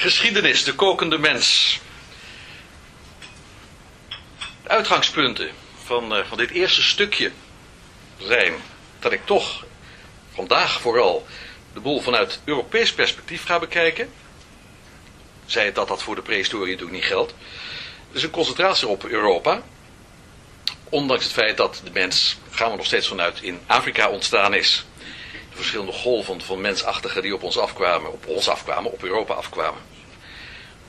Geschiedenis, de kokende mens. De uitgangspunten van, uh, van dit eerste stukje zijn dat ik toch vandaag vooral de boel vanuit Europees perspectief ga bekijken. Zij dat dat voor de prehistorie natuurlijk niet geldt. Dus een concentratie op Europa. Ondanks het feit dat de mens, gaan we nog steeds vanuit, in Afrika ontstaan is. De verschillende golven van mensachtigen die op ons afkwamen, op ons afkwamen, op Europa afkwamen.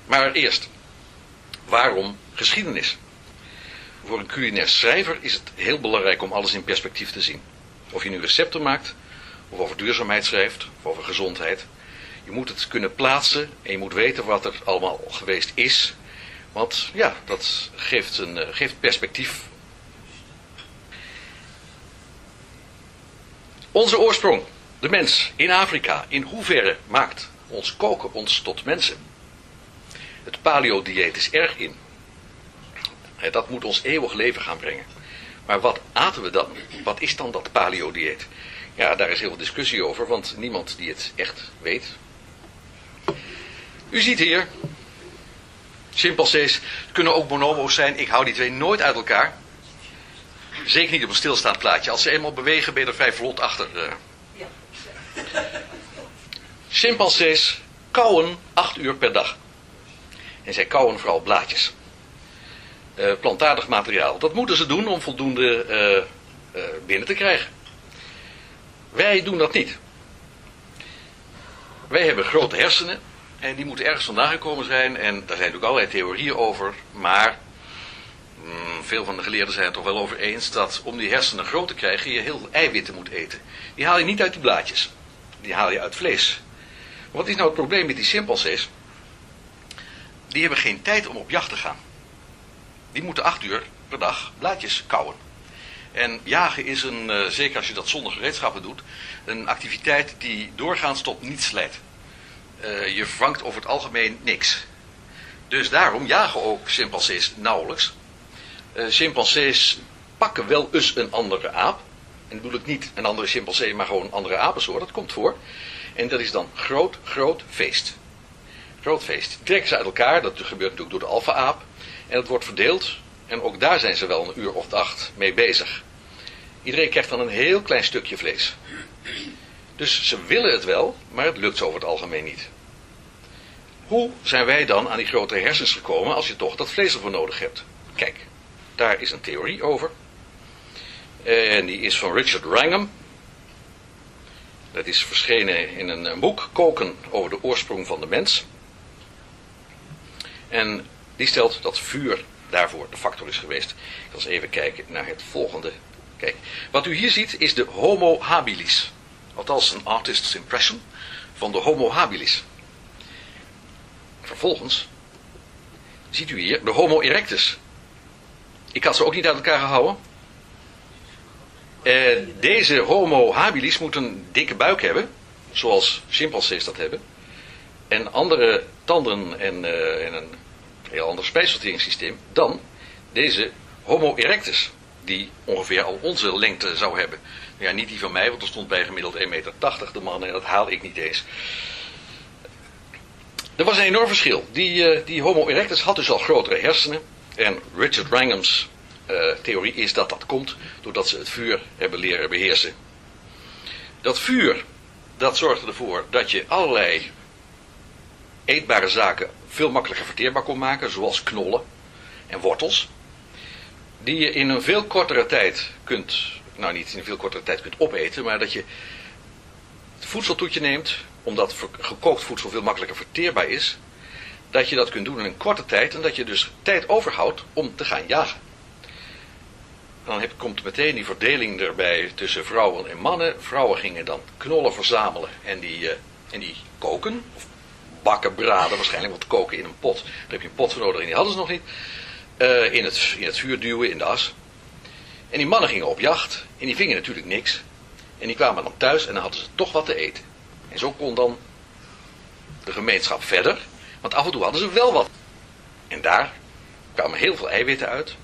Maar eerst, waarom geschiedenis? Voor een culinair schrijver is het heel belangrijk om alles in perspectief te zien. Of je nu recepten maakt, of over duurzaamheid schrijft, of over gezondheid. Je moet het kunnen plaatsen en je moet weten wat er allemaal geweest is. Want ja, dat geeft, een, uh, geeft perspectief. Onze oorsprong, de mens in Afrika, in hoeverre maakt ons koken ons tot mensen? Het paleo-dieet is erg in. Dat moet ons eeuwig leven gaan brengen. Maar wat aten we dan? Wat is dan dat paleo-dieet? Ja, daar is heel veel discussie over, want niemand die het echt weet. U ziet hier, chimpansees kunnen ook bonobo's zijn. Ik hou die twee nooit uit elkaar. Zeker niet op een stilstaand plaatje. Als ze eenmaal bewegen ben je er vrij vlot achter. Chimpansees kauwen acht uur per dag. En zij kauwen vooral blaadjes. Uh, plantaardig materiaal. Dat moeten ze doen om voldoende uh, binnen te krijgen. Wij doen dat niet. Wij hebben grote hersenen en die moeten ergens vandaan gekomen zijn. En daar zijn natuurlijk allerlei theorieën over. Maar mm, veel van de geleerden zijn het toch wel over eens dat om die hersenen groot te krijgen je heel veel eiwitten moet eten. Die haal je niet uit die blaadjes. Die haal je uit vlees. Wat is nou het probleem met die chimpansees? Die hebben geen tijd om op jacht te gaan. Die moeten acht uur per dag blaadjes kauwen. En jagen is een, uh, zeker als je dat zonder gereedschappen doet, een activiteit die doorgaans tot niets leidt. Uh, je vervangt over het algemeen niks. Dus daarom jagen ook chimpansees nauwelijks. Uh, chimpansees pakken wel eens een andere aap. En dat bedoel ik niet een andere chimpansee, maar gewoon een andere apensoort. Dat komt voor. En dat is dan groot, groot feest. Groot feest. Trekken ze uit elkaar. Dat gebeurt natuurlijk door de alfa-aap. En dat wordt verdeeld. En ook daar zijn ze wel een uur of acht mee bezig. Iedereen krijgt dan een heel klein stukje vlees. Dus ze willen het wel, maar het lukt ze over het algemeen niet. Hoe zijn wij dan aan die grotere hersens gekomen als je toch dat vlees ervoor nodig hebt? Kijk, daar is een theorie over. En die is van Richard Wrangham. Dat is verschenen in een boek, Koken over de oorsprong van de mens. En die stelt dat vuur daarvoor de factor is geweest. Ik zal eens even kijken naar het volgende. Kijk, wat u hier ziet is de Homo habilis. Althans een artist's impression van de Homo habilis. Vervolgens ziet u hier de Homo erectus. Ik had ze ook niet uit elkaar gehouden. Uh, deze Homo habilis moet een dikke buik hebben, zoals chimpansees dat hebben. En andere tanden en, en een heel ander spijsverteringssysteem dan deze Homo erectus, die ongeveer al onze lengte zou hebben. Ja, niet die van mij, want er stond bij gemiddeld 1,80 meter de man en dat haal ik niet eens. Er was een enorm verschil. Die, uh, die Homo erectus had dus al grotere hersenen. En Richard Wrangham's theorie is dat dat komt doordat ze het vuur hebben leren beheersen. Dat vuur, dat zorgde ervoor dat je allerlei eetbare zaken veel makkelijker verteerbaar kon maken, zoals knollen en wortels. Die je in een veel kortere tijd kunt, nou niet in een veel kortere tijd kunt opeten, maar dat je het voedsel tot je neemt, omdat gekookt voedsel veel makkelijker verteerbaar is, dat je dat kunt doen in een korte tijd en dat je dus tijd overhoudt om te gaan jagen. Dan komt meteen die verdeling erbij tussen vrouwen en mannen. Vrouwen gingen dan knollen verzamelen en die, uh, en die koken, of bakken, braden waarschijnlijk, want koken in een pot. Daar heb je een pot voor nodig en die hadden ze nog niet. Uh, in, het, in het vuur duwen, in de as. En die mannen gingen op jacht en die vingen natuurlijk niks. En die kwamen dan thuis en dan hadden ze toch wat te eten. En zo kon dan de gemeenschap verder, want af en toe hadden ze wel wat. En daar kwamen heel veel eiwitten uit.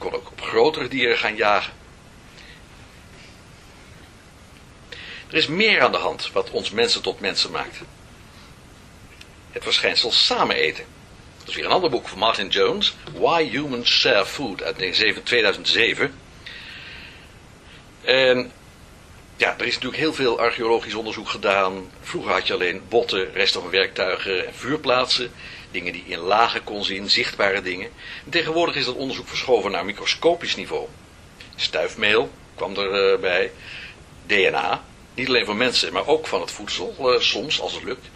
Kon ook op grotere dieren gaan jagen. Er is meer aan de hand wat ons mensen tot mensen maakt. het verschijnsel samen eten. Dat is weer een ander boek van Martin Jones, Why Humans Share Food uit 2007. En ja, er is natuurlijk heel veel archeologisch onderzoek gedaan. Vroeger had je alleen botten, resten van werktuigen en vuurplaatsen. Dingen die in lagen kon zien, zichtbare dingen. En tegenwoordig is dat onderzoek verschoven naar microscopisch niveau. Stuifmeel kwam erbij. DNA, niet alleen van mensen, maar ook van het voedsel, eh, soms als het lukt.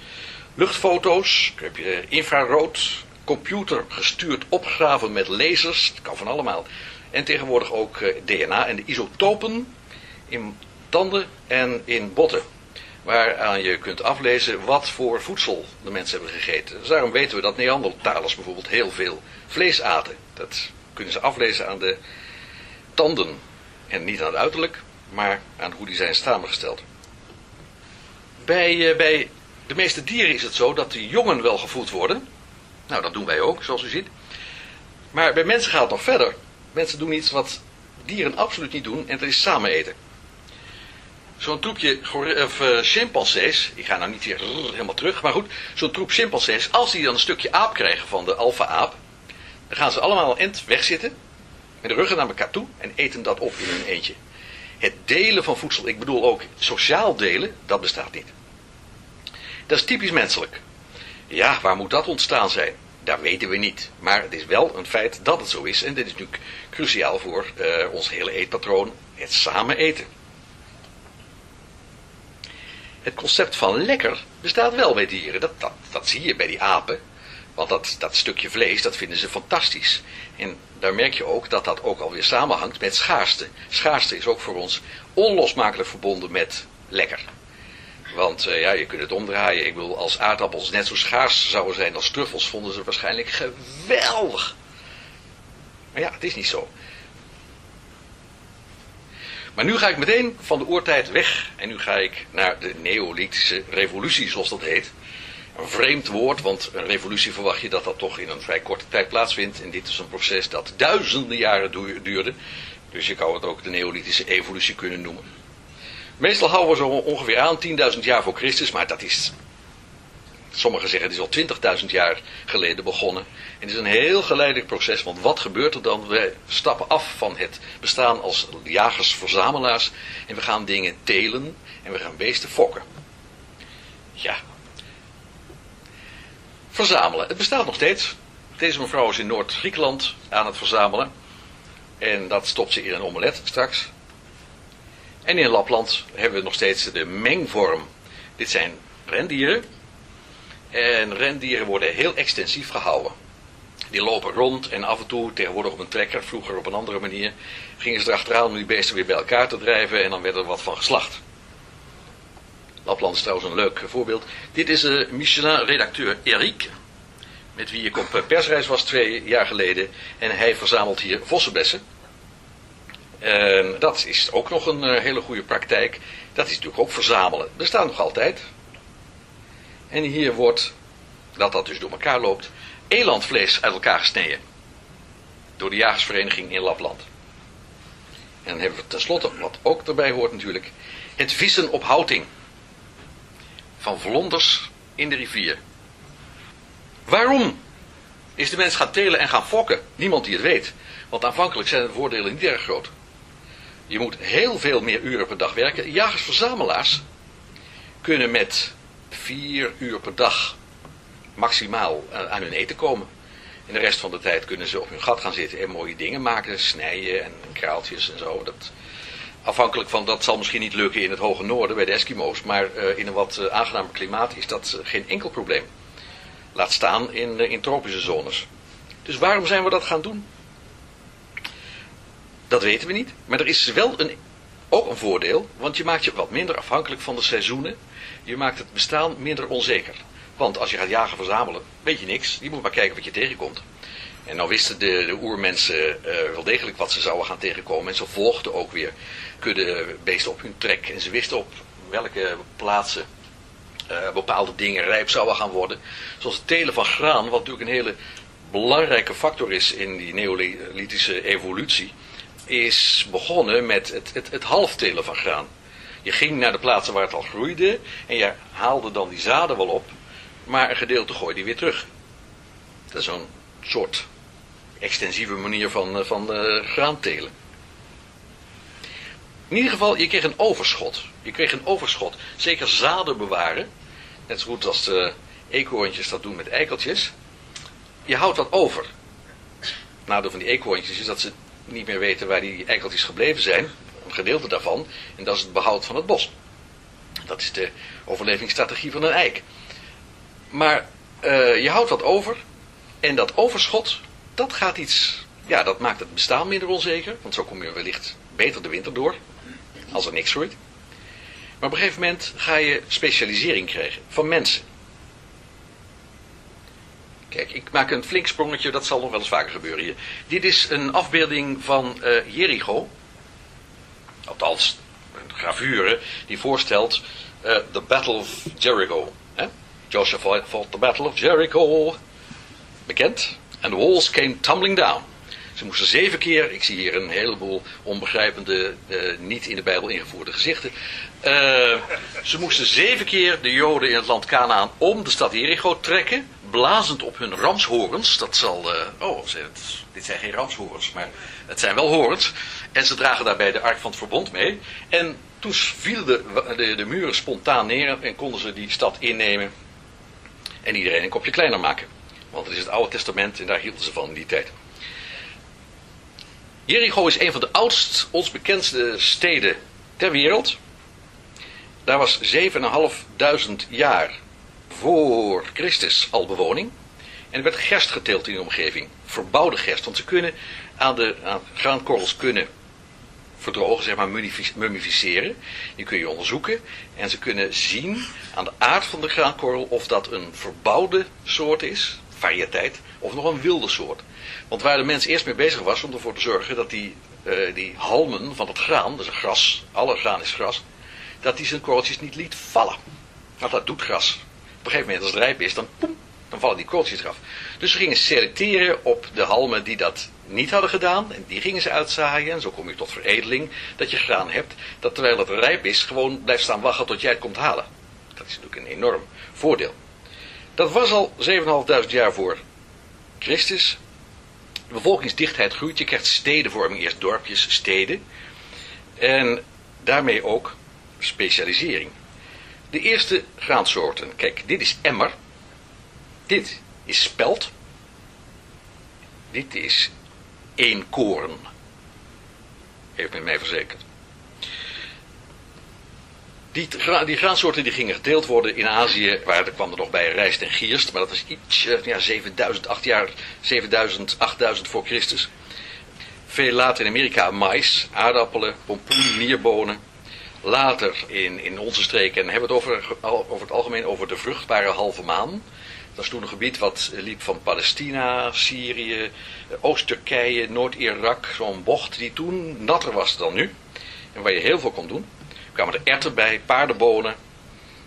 Luchtfoto's, heb je infrarood, computer gestuurd opgraven met lasers, dat kan van allemaal. En tegenwoordig ook eh, DNA en de isotopen in tanden en in botten. Waaraan je kunt aflezen wat voor voedsel de mensen hebben gegeten. Dus daarom weten we dat Neandertalers bijvoorbeeld heel veel vlees aten. Dat kunnen ze aflezen aan de tanden. En niet aan het uiterlijk, maar aan hoe die zijn samengesteld. Bij, eh, bij de meeste dieren is het zo dat de jongen wel gevoed worden. Nou, dat doen wij ook, zoals u ziet. Maar bij mensen gaat het nog verder. Mensen doen iets wat dieren absoluut niet doen, en dat is samen eten. Zo'n troepje of, uh, chimpansees, ik ga nou niet weer helemaal terug, maar goed, zo'n troep chimpansees, als die dan een stukje aap krijgen van de alfa-aap, dan gaan ze allemaal een end wegzitten, met de ruggen naar elkaar toe en eten dat op in hun eentje. Het delen van voedsel, ik bedoel ook sociaal delen, dat bestaat niet. Dat is typisch menselijk. Ja, waar moet dat ontstaan zijn? Dat weten we niet. Maar het is wel een feit dat het zo is. En dit is natuurlijk cruciaal voor uh, ons hele eetpatroon. Het samen eten. Het concept van lekker bestaat wel bij dieren. Dat, dat, zie je bij die apen. Want dat, dat stukje vlees, dat vinden ze fantastisch. En daar merk je ook dat dat ook alweer samenhangt met schaarste. Schaarste is ook voor ons onlosmakelijk verbonden met lekker. Want uh, ja, je kunt het omdraaien. Ik bedoel, als aardappels net zo schaars zouden zijn als truffels, vonden ze waarschijnlijk geweldig. Maar ja, het is niet zo. Maar nu ga ik meteen van de oertijd weg. En nu ga ik naar de Neolithische revolutie, zoals dat heet. Een vreemd woord, want een revolutie verwacht je dat dat toch in een vrij korte tijd plaatsvindt. En dit is een proces dat duizenden jaren duurde. Dus je kan het ook de Neolithische evolutie kunnen noemen. Meestal houden we zo ongeveer aan 10.000 jaar voor Christus, maar dat is, sommigen zeggen het is al 20.000 jaar geleden begonnen. En het is een heel geleidelijk proces, want wat gebeurt er dan? We stappen af van het bestaan als jagers-verzamelaars en we gaan dingen telen en we gaan beesten fokken. Ja. Verzamelen. Het bestaat nog steeds. Deze mevrouw is in Noord-Griekenland aan het verzamelen. En dat stopt ze in een omelet straks. En in Lapland hebben we nog steeds de mengvorm. Dit zijn rendieren. En rendieren worden heel extensief gehouden. Die lopen rond en af en toe, tegenwoordig op een trekker, vroeger op een andere manier, gingen ze erachteraan om die beesten weer bij elkaar te drijven en dan werd er wat van geslacht. Lapland is trouwens een leuk voorbeeld. Dit is de Michelin-redacteur Eric, met wie ik op persreis was twee jaar geleden. En hij verzamelt hier vossenbessen. En dat is ook nog een eh, hele goede praktijk. Dat is natuurlijk ook verzamelen. Er staan nog altijd. En hier wordt, dat dat dus door elkaar loopt, elandvlees uit elkaar gesneden. Door de jagersvereniging in Lapland. En dan hebben we tenslotte, wat ook erbij hoort natuurlijk, het vissen op houting. Van vlonders in de rivier. Waarom is de mens gaan telen en gaan fokken? Niemand die het weet. Want aanvankelijk zijn de voordelen niet erg groot. Je moet heel veel meer uren per dag werken. Jagers-verzamelaars kunnen met vier uur per dag maximaal eh, aan hun eten komen. En de rest van de tijd kunnen ze op hun gat gaan zitten en mooie dingen maken, snijden en kraaltjes en zo. Dat, afhankelijk van, dat zal misschien niet lukken in het hoge noorden bij de Eskimo's, maar uh, in een wat uh, aangenamer klimaat is dat geen enkel probleem. Laat staan in, in tropische zones. Dus waarom zijn we dat gaan doen? Dat weten we niet. Maar er is wel een, ook een voordeel, want je maakt je wat minder afhankelijk van de seizoenen. Je maakt het bestaan minder onzeker. Want als je gaat jagen verzamelen, weet je niks. Je moet maar kijken wat je tegenkomt. En nou wisten de, de oermensen uh, wel degelijk wat ze zouden gaan tegenkomen. En ze volgden ook weer kudde beesten op hun trek. En ze wisten op welke plaatsen uh, bepaalde dingen rijp zouden gaan worden. Zoals het telen van graan, wat natuurlijk een hele belangrijke factor is in die neolithische evolutie is begonnen met het, het, het halftelen van graan. Je ging naar de plaatsen waar het al groeide en je haalde dan die zaden wel op. maar een gedeelte gooide hij weer terug. Dat is zo'n soort extensieve manier van, eh, van uh, graantelen. In ieder geval, je kreeg een overschot. Je kreeg een overschot. Zeker zaden bewaren. Net zo goed als de eekhoorntjes dat doen met eikeltjes. Je houdt wat over. Nadeel van die eekhoorntjes is dat ze niet meer weten waar die eikeltjes gebleven zijn. Gedeelte daarvan. En dat is het behoud van het bos. Dat is de overlevingsstrategie van een eik. Maar uh, je houdt wat over. En dat overschot, dat gaat iets... Ja, dat maakt het bestaan minder onzeker. Want zo kom je wellicht beter de winter door. Als er niks groeit. Maar op een gegeven moment ga je specialisering krijgen van mensen. Kijk, ik maak een flink sprongetje, dat zal nog wel eens vaker gebeuren hier. Dit is een afbeelding van uh, Jericho. Althans, een gravure die voorstelt uh, The Battle of Jericho. Hè? Joshua fought the Battle of Jericho. Bekend. And the walls came tumbling down. Ze moesten zeven keer, ik zie hier een heleboel onbegrijpende, uh, niet in de Bijbel ingevoerde gezichten. Uh, ze moesten zeven keer de Joden in het land Canaan om de stad Jericho trekken, blazend op hun ramshorens. Dat zal, uh, oh, dit zijn geen ramshorens, maar het zijn wel horens. En ze dragen daarbij de ark van het verbond mee. En toen vielen de, de, de muren spontaan neer en konden ze die stad innemen en iedereen een kopje kleiner maken. Want het is het Oude Testament en daar hielden ze van in die tijd. Jericho is een van de oudst, ons bekendste steden ter wereld. Daar was 7.500 jaar voor Christus al bewoning. En er werd gerst geteeld in de omgeving. Verbouwde gerst, want ze kunnen aan de aan graankorrels kunnen verdrogen, zeg maar mummificeren. Die kun je onderzoeken en ze kunnen zien aan de aard van de graankorrel of dat een verbouwde soort is, variëteit, of nog een wilde soort. Want waar de mens eerst mee bezig was om ervoor te zorgen dat die, uh, die halmen van het graan, dus gras, alle graan is gras, dat die zijn korreltjes niet liet vallen. Want dat doet gras. Op een gegeven moment als het rijp is, dan, poem, dan vallen die korreltjes eraf. Dus ze gingen selecteren op de halmen die dat niet hadden gedaan. En die gingen ze uitzaaien. En zo kom je tot veredeling. Dat je graan hebt. Dat terwijl het rijp is, gewoon blijft staan wachten tot jij het komt halen. Dat is natuurlijk een enorm voordeel. Dat was al 7.500 jaar voor Christus. De bevolkingsdichtheid groeit. Je krijgt stedenvorming. Eerst dorpjes, steden. En daarmee ook specialisering. De eerste graansoorten. Kijk, dit is emmer. Dit is spelt. Dit is eenkoorn. Heeft men mij verzekerd. Die, die graansoorten die gingen gedeeld worden in Azië, waar er kwam er nog bij rijst en gierst, maar dat is iets, eh, ja, 7000, 8 jaar, 7000, 8000 voor Christus. Veel later in Amerika mais, aardappelen, pompoen, nierbonen. Later in, in onze streken hebben we het over, over het algemeen over de vruchtbare halve maan. Dat is toen een gebied wat liep van Palestina, Syrië, Oost-Turkije, Noord-Irak. Zo'n bocht die toen natter was dan nu. En waar je heel veel kon doen. Er kwamen er erten bij, paardenbonen,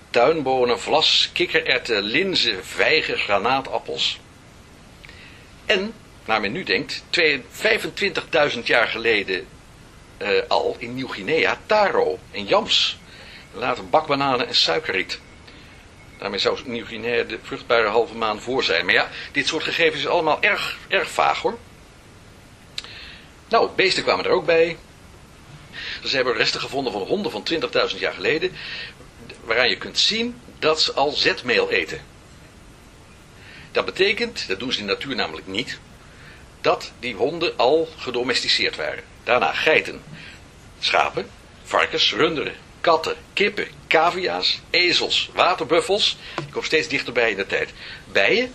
tuinbonen, vlas, kikkererwten, linzen, vijgen, granaatappels. En, naar men nu denkt, 25.000 jaar geleden uh, al in Nieuw-Guinea taro en jams. Later bakbananen en suikerriet. Daarmee zou Nieuw-Guinea de vruchtbare halve maan voor zijn. Maar ja, dit soort gegevens is allemaal erg, erg vaag hoor. Nou, beesten kwamen er ook bij. Ze hebben resten gevonden van honden van 20.000 jaar geleden. Waaraan je kunt zien dat ze al zetmeel eten. Dat betekent, dat doen ze in de natuur namelijk niet, dat die honden al gedomesticeerd waren. Daarna geiten, schapen, varkens, runderen, katten, kippen, cavia's, ezels, waterbuffels. Die komen steeds dichterbij in de tijd. Bijen,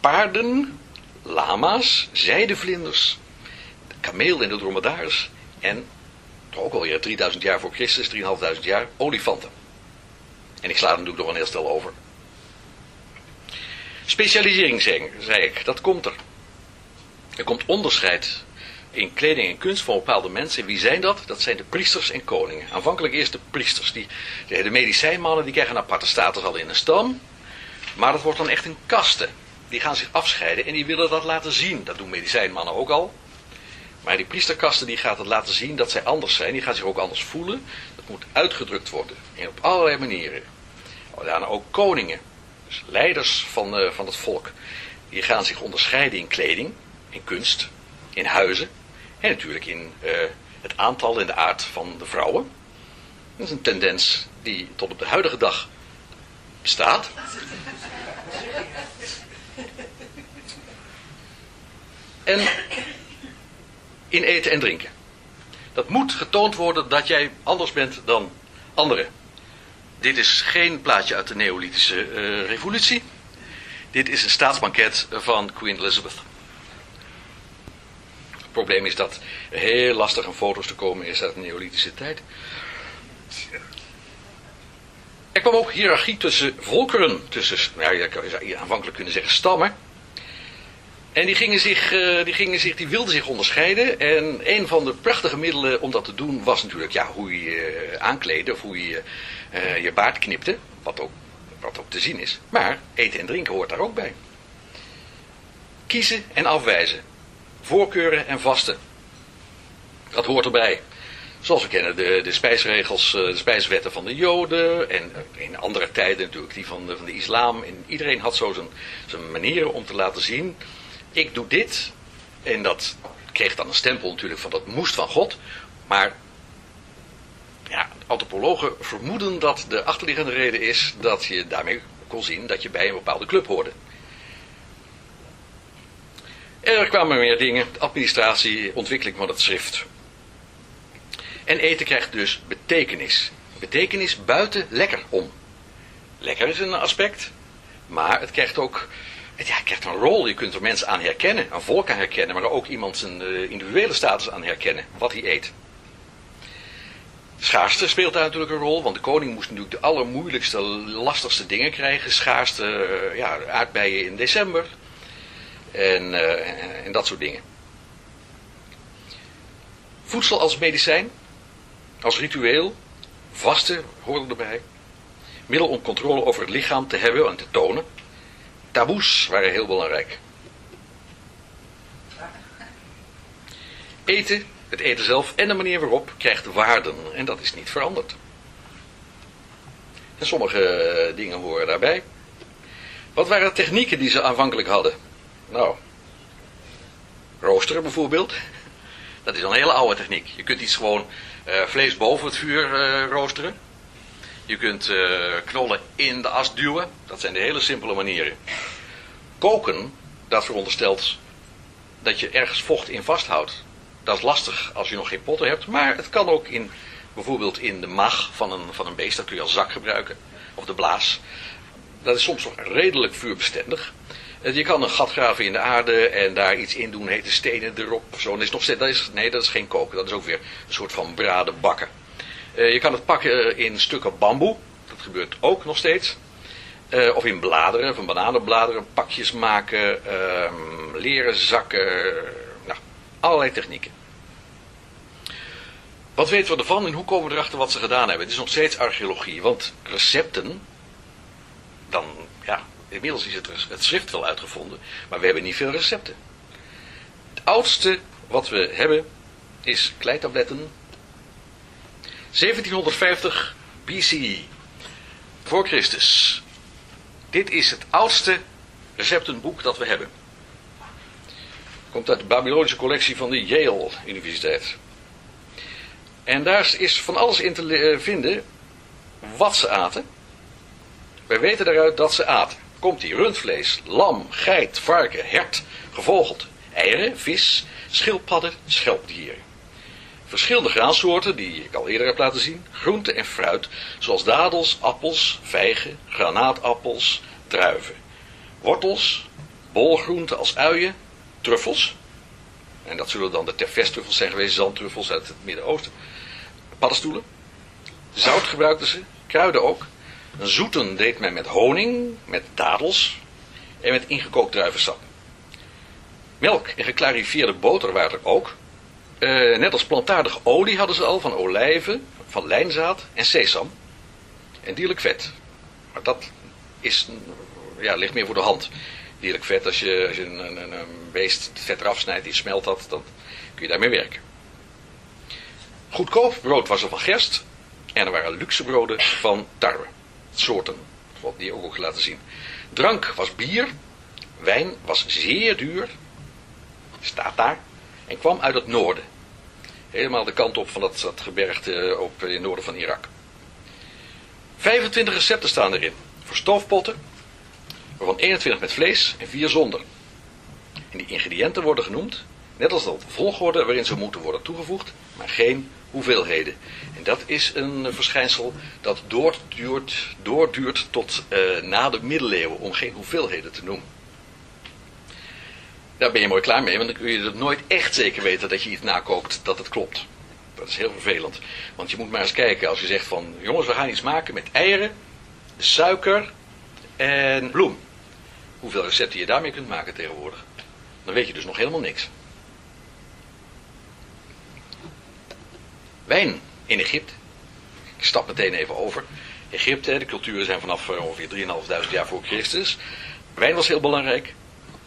paarden, lama's, zijdevlinders, kameel en de dromedaris. En, ook alweer 3000 jaar voor Christus, 3500 jaar, olifanten. En ik sla er natuurlijk nog een heel stel over. Specialisering, zei ik, dat komt er. Er komt onderscheid in kleding en kunst van bepaalde mensen. Wie zijn dat? Dat zijn de priesters en koningen. Aanvankelijk eerst de priesters. Die, de medicijnmannen die krijgen een aparte status al in een stam. Maar dat wordt dan echt een kaste. Die gaan zich afscheiden en die willen dat laten zien. Dat doen medicijnmannen ook al. Maar die priesterkasten die gaat het laten zien dat zij anders zijn. Die gaan zich ook anders voelen. Dat moet uitgedrukt worden. En op allerlei manieren. Daarna ook koningen. Dus leiders van, uh, van het volk, die gaan zich onderscheiden in kleding, in kunst, in huizen en natuurlijk in uh, het aantal en de aard van de vrouwen. Dat is een tendens die tot op de huidige dag bestaat. En in eten en drinken. Dat moet getoond worden dat jij anders bent dan anderen. Dit is geen plaatje uit de Neolithische uh, revolutie. Dit is een staatsbanket van Queen Elizabeth. Het probleem is dat heel lastig aan foto's te komen is uit de Neolithische tijd. Er kwam ook hiërarchie tussen volkeren, tussen, nou, je zou aanvankelijk kunnen zeggen stammen. En die gingen, zich, uh, die gingen zich, die wilden zich onderscheiden. En een van de prachtige middelen om dat te doen was natuurlijk ja, hoe je je aankleden of hoe je uh, je baard knipte. Wat ook, wat ook te zien is. Maar eten en drinken hoort daar ook bij. Kiezen en afwijzen. Voorkeuren en vasten. Dat hoort erbij. Zoals we kennen de, de spijsregels, de spijswetten van de Joden en in andere tijden natuurlijk die van de, van de islam. En iedereen had zo zijn, zijn manieren om te laten zien ik doe dit. En dat kreeg dan een stempel natuurlijk van dat moest van God. Maar ja, antropologen vermoeden dat de achterliggende reden is dat je daarmee kon zien dat je bij een bepaalde club hoorde. Er kwamen meer dingen, administratie, ontwikkeling van het schrift. En eten krijgt dus betekenis. Betekenis buiten lekker om. Lekker is een aspect, maar het krijgt ook ja, krijgt een rol. Je kunt er mensen aan herkennen, een volk aan herkennen, maar ook iemand zijn uh, individuele status aan herkennen, wat hij eet. Schaarste speelt daar natuurlijk een rol, want de koning moest natuurlijk de allermoeilijkste, lastigste dingen krijgen. Schaarste, uh, ja, aardbeien in december en, uh, en dat soort dingen. Voedsel als medicijn, als ritueel, vasten horen erbij. Middel om controle over het lichaam te hebben en te tonen taboes waren heel belangrijk. Eten, het eten zelf en de manier waarop krijgt waarden. En dat is niet veranderd. En sommige eh, dingen horen daarbij. Wat waren de technieken die ze aanvankelijk hadden? Nou, roosteren bijvoorbeeld. Dat is een hele oude techniek. Je kunt iets gewoon uh, vlees boven het vuur uh, roosteren. Je kunt uh, knollen in de as duwen. Dat zijn de hele simpele manieren. Koken, dat veronderstelt dat je ergens vocht in vasthoudt. Dat is lastig als je nog geen potten hebt. Maar het kan ook in, bijvoorbeeld in de maag van een, van een beest. Dat kun je als zak gebruiken. Of de blaas. Dat is soms nog redelijk vuurbestendig. Je kan een gat graven in de aarde en daar iets in doen, hete stenen erop. Zo. Is nog steeds, dat is, nee, dat is geen koken. Dat is ook weer een soort van braden bakken. Uh, je kan het pakken in stukken bamboe. Dat gebeurt ook nog steeds. Of in bladeren, van bananenbladeren, pakjes maken, uh, leren zakken. Nou, allerlei technieken. Wat weten we ervan en hoe komen we erachter wat ze gedaan hebben? Het is nog steeds archeologie, want recepten, dan, ja, inmiddels is het, het schrift wel uitgevonden, maar we hebben niet veel recepten. Het oudste wat we hebben is kleitabletten, 1750 BC, voor Christus. Dit is het oudste receptenboek dat we hebben. Komt uit de Babylonische collectie van de Yale Universiteit. En daar is van alles in te eh, vinden wat ze aten. Wij weten daaruit dat ze aten. Komt die rundvlees, lam, geit, varken, hert, gevolgd, eieren, vis, schildpadden, schelpdieren. Verschillende graansoorten, die ik al eerder heb laten zien, groenten en fruit, zoals dadels, appels, vijgen, granaatappels, druiven. Wortels, bolgroenten als uien, truffels, en dat zullen dan de tervestruffels zijn geweest, zandtruffels uit het Midden-Oosten, paddenstoelen. Zout gebruikten ze, kruiden ook. Zoeten deed men met honing, met dadels en met ingekookt druivensap. Melk en geklarifieerde boter waren er ook. Uh, net als plantaardige olie hadden ze al van olijven, van lijnzaad en sesam. En dierlijk vet. Maar dat is, ja, ligt meer voor de hand. Dierlijk vet, als je, als een, een, een beest vet eraf snijdt, die smelt dat, dan kun je daarmee werken. Goedkoop brood was er van gerst. En er waren luxe broden van tarwe. Soorten wat die ook ook laten zien. Drank was bier, wijn was zeer duur, staat daar, en kwam uit het noorden. Helemaal de kant op van dat, dat gebergte op, in het noorden van Irak. 25 recepten staan erin. Voor stoofpotten, waarvan 21 met vlees en 4 zonder. En die ingrediënten worden genoemd, net als de volgorde waarin ze moeten worden toegevoegd, maar geen hoeveelheden. En dat is een verschijnsel dat doorduurt, doorduurt tot uh, na de middeleeuwen, om geen hoeveelheden te noemen. Daar ben je mooi klaar mee, want dan kun je het nooit echt zeker weten dat je iets nakookt dat het klopt. Dat is heel vervelend. Want je moet maar eens kijken als je zegt van, jongens we gaan iets maken met eieren, suiker en bloem. Hoeveel recepten je daarmee kunt maken tegenwoordig. Dan weet je dus nog helemaal niks. Wijn in Egypte. Ik stap meteen even over. Egypte, de culturen zijn vanaf eh, ongeveer 3.500 jaar voor Christus. Wijn was heel belangrijk.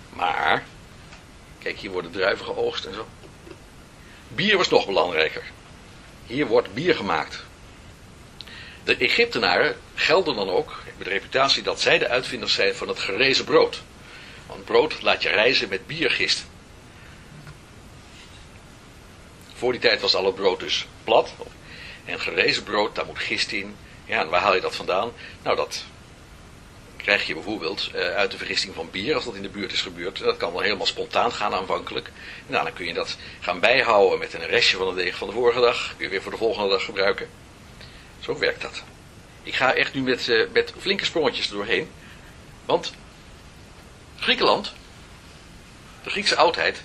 Maar, kijk hier worden druiven geoogst en zo. Bier was nog belangrijker. Hier wordt bier gemaakt. De Egyptenaren gelden dan ook met de reputatie dat zij de uitvinders zijn van het gerezen brood. Want brood laat je reizen met biergist. Voor die tijd was alle brood dus plat. En gerezen brood, daar moet gist in. Ja, en waar haal je dat vandaan? Nou, dat krijg je bijvoorbeeld uh, uit de vergisting van bier, als dat in de buurt is gebeurd. Dat kan wel helemaal spontaan gaan aanvankelijk. Nou, dan kun je dat gaan bijhouden met een restje van de deeg van de vorige dag. Kun je weer voor de volgende dag gebruiken. Zo werkt dat. Ik ga echt nu met, uh, met flinke sprongetjes doorheen. Want Griekenland, de Griekse oudheid,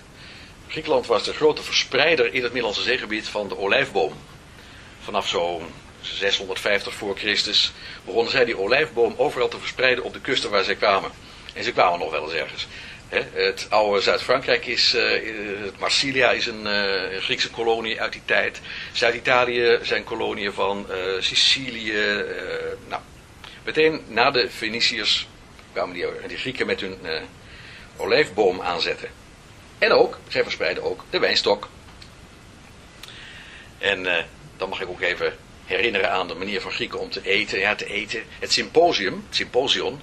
Griekenland was de grote verspreider in het Middellandse zeegebied van de olijfboom. Vanaf zo'n 650 voor Christus begonnen zij die olijfboom overal te verspreiden op de kusten waar zij kwamen. En ze kwamen nog wel eens ergens. het oude Zuid-Frankrijk is, uh, Marsilia is een uh, Griekse kolonie uit die tijd. Zuid-Italië zijn koloniën van uh, Sicilië. nou, meteen na de Feniciërs kwamen die, die Grieken met hun olijfboom aanzetten. En ook, zij verspreiden ook de wijnstok. En dan mag ik ook even herinneren aan de manier van Grieken om te eten. Ja, te eten. Het symposium, het symposion,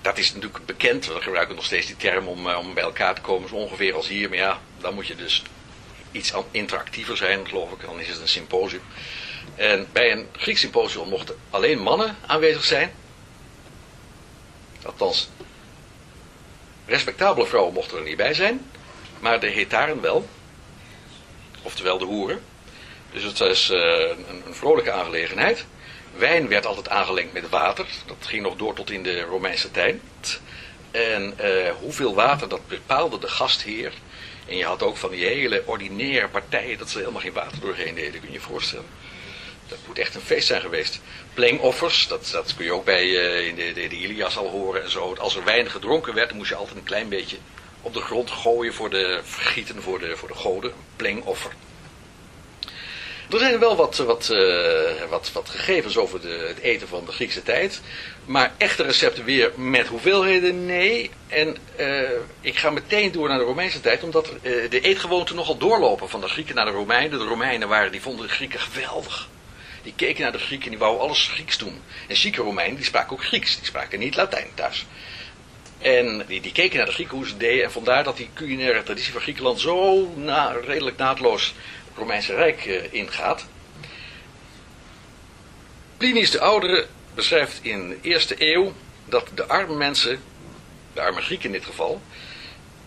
dat is natuurlijk bekend. We gebruiken nog steeds die term om, eh, om bij elkaar te komen, zo ongeveer als hier. Maar ja, dan moet je dus iets interactiever zijn, geloof ik. Dan is het een symposium. En bij een Grieks symposium mochten alleen mannen aanwezig zijn. Althans, respectabele vrouwen mochten er niet bij zijn. Maar de hetaren wel. Oftewel de hoeren. Dus het is uh, een, vrolijke aangelegenheid. Wijn werd altijd aangelengd met water. Dat ging nog door tot in de Romeinse tijd. En uh, hoeveel water, dat bepaalde de gastheer. En je had ook van die hele ordinaire partijen dat ze helemaal geen water doorheen deden, kun je je voorstellen. Dat moet echt een feest zijn geweest. Plengoffers, dat, dat kun je ook bij uh, in de, de, de, Ilias al horen en zo. Als er wijn gedronken werd, moest je altijd een klein beetje op de grond gooien voor de vergieten voor de, voor de goden. Een plengoffer. Er zijn wel wat, wat, uh, wat, wat gegevens over de, het eten van de Griekse tijd. Maar echte recepten weer met hoeveelheden, nee. En ik ga meteen door naar de Romeinse tijd, omdat de eetgewoonten nogal doorlopen van de Grieken naar de Romeinen. De Romeinen waren, die vonden de Grieken geweldig. Die keken naar de Grieken en die wouden alles Grieks doen. En chique Romeinen, die spraken ook Grieks, die spraken niet Latijn thuis. En die, die keken naar de Grieken hoe ze deden. En vandaar dat die culinaire traditie van Griekenland zo na, redelijk naadloos Romeinse Rijk uh, ingaat. Plinius de Oudere beschrijft in de eerste eeuw dat de arme mensen, de arme Grieken in dit geval,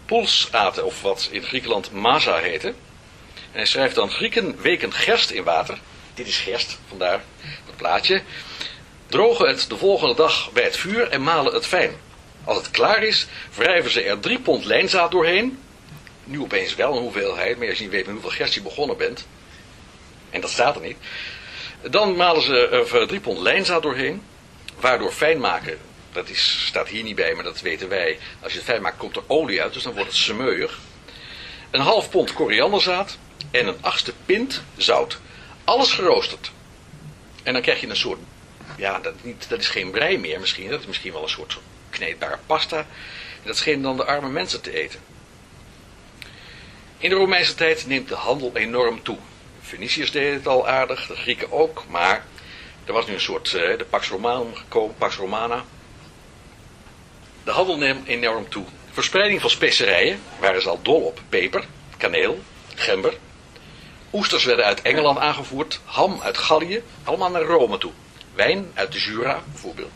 pols aten, of wat in Griekenland masa heette. En hij schrijft dan, Grieken weken gerst in water. Dit is gerst, vandaar het plaatje. Drogen het de volgende dag bij het vuur en malen het fijn. Als het klaar is, wrijven ze er drie pond lijnzaad doorheen, nu opeens wel een hoeveelheid, maar als je niet weet met hoeveel gerst je begonnen bent, en dat staat er niet, dan malen ze er drie pond lijnzaad doorheen, waardoor fijn maken, dat is, staat hier niet bij, maar dat weten wij, als je het fijn maakt komt er olie uit, dus dan wordt het smeuig. Een half pond korianderzaad en een achtste pint zout. Alles geroosterd. En dan krijg je een soort, ja, dat, niet, dat is geen brei meer misschien, dat is misschien wel een soort kneedbare pasta. En dat scheen dan de arme mensen te eten. In de Romeinse tijd neemt de handel enorm toe. De Feniciërs deden het al aardig, de Grieken ook, maar Er was nu een soort, uh, de Pax gekomen, Pax Romana. De handel neemt enorm toe. Verspreiding van specerijen waren ze al dol op. Peper, kaneel, gember. Oesters werden uit Engeland aangevoerd, ham uit Gallië, allemaal naar Rome toe. Wijn uit de Jura, bijvoorbeeld.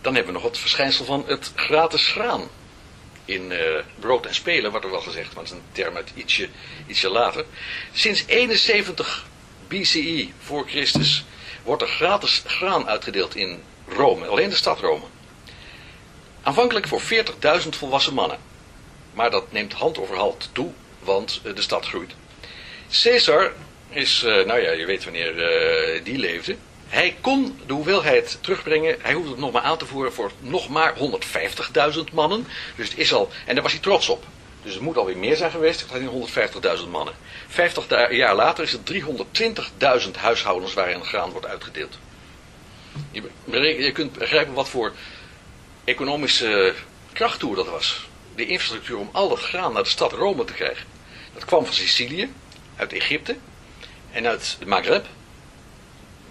Dan hebben we nog het verschijnsel van het gratis graan. In uh, brood en spelen wordt er wel gezegd, maar dat is een term uit ietsje, ietsje later. Sinds 71 BCE voor Christus wordt er gratis graan uitgedeeld in Rome, alleen de stad Rome. Aanvankelijk voor 40.000 volwassen mannen. Maar dat neemt hand over hand toe, want de stad groeit. Caesar is, nou ja, je weet wanneer die leefde. Hij kon de hoeveelheid terugbrengen, hij hoefde het nog maar aan te voeren voor nog maar 150.000 mannen. Dus het is al, en daar was hij trots op. Dus het moet alweer meer zijn geweest, het gaat 150.000 mannen. 50 jaar later is het 320.000 huishoudens waarin graan wordt uitgedeeld. Je kunt begrijpen wat voor economische krachttoer dat was. De infrastructuur om al dat graan naar de stad Rome te krijgen. Dat kwam van Sicilië, uit Egypte en uit de Maghreb.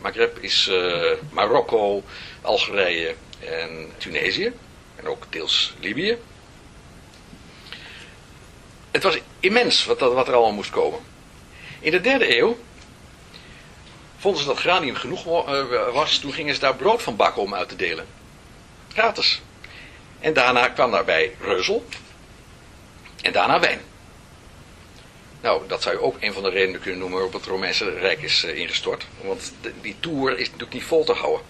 Maghreb is uh, Marokko, Algerije en Tunesië. En ook deels Libië. Het was immens wat, wat er allemaal moest komen. In de derde eeuw vonden ze dat graan niet genoeg was. Toen gingen ze daar brood van bakken om uit te delen. Gratis. En daarna kwam daarbij reuzel. En daarna wijn. Nou, dat zou je ook een van de redenen kunnen noemen waarop het Romeinse Rijk is uh, ingestort. Want die toer is natuurlijk niet vol te houden.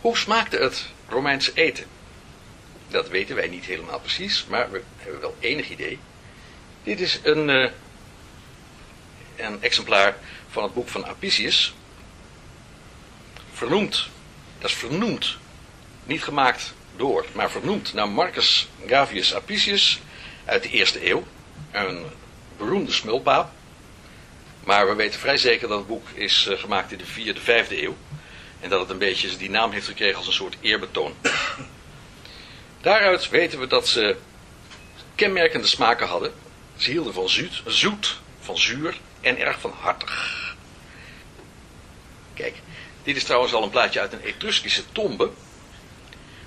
Hoe smaakte het Romeinse eten? Dat weten wij niet helemaal precies, maar we hebben wel enig idee. Dit is een, uh, een exemplaar van het boek van Apicius. Vernoemd, dat is vernoemd, niet gemaakt door, maar vernoemd naar Marcus Gavius Apicius uit de eerste eeuw. Een beroemde smulpaap. Maar we weten vrij zeker dat het boek is uh, gemaakt in de vierde, vijfde eeuw. En dat het een beetje die naam heeft gekregen als een soort eerbetoon. Daaruit weten we dat ze kenmerkende smaken hadden. Ze hielden van zoet, zoet, van zuur en erg van hartig. Kijk, dit is trouwens al een plaatje uit een Etruskische tombe.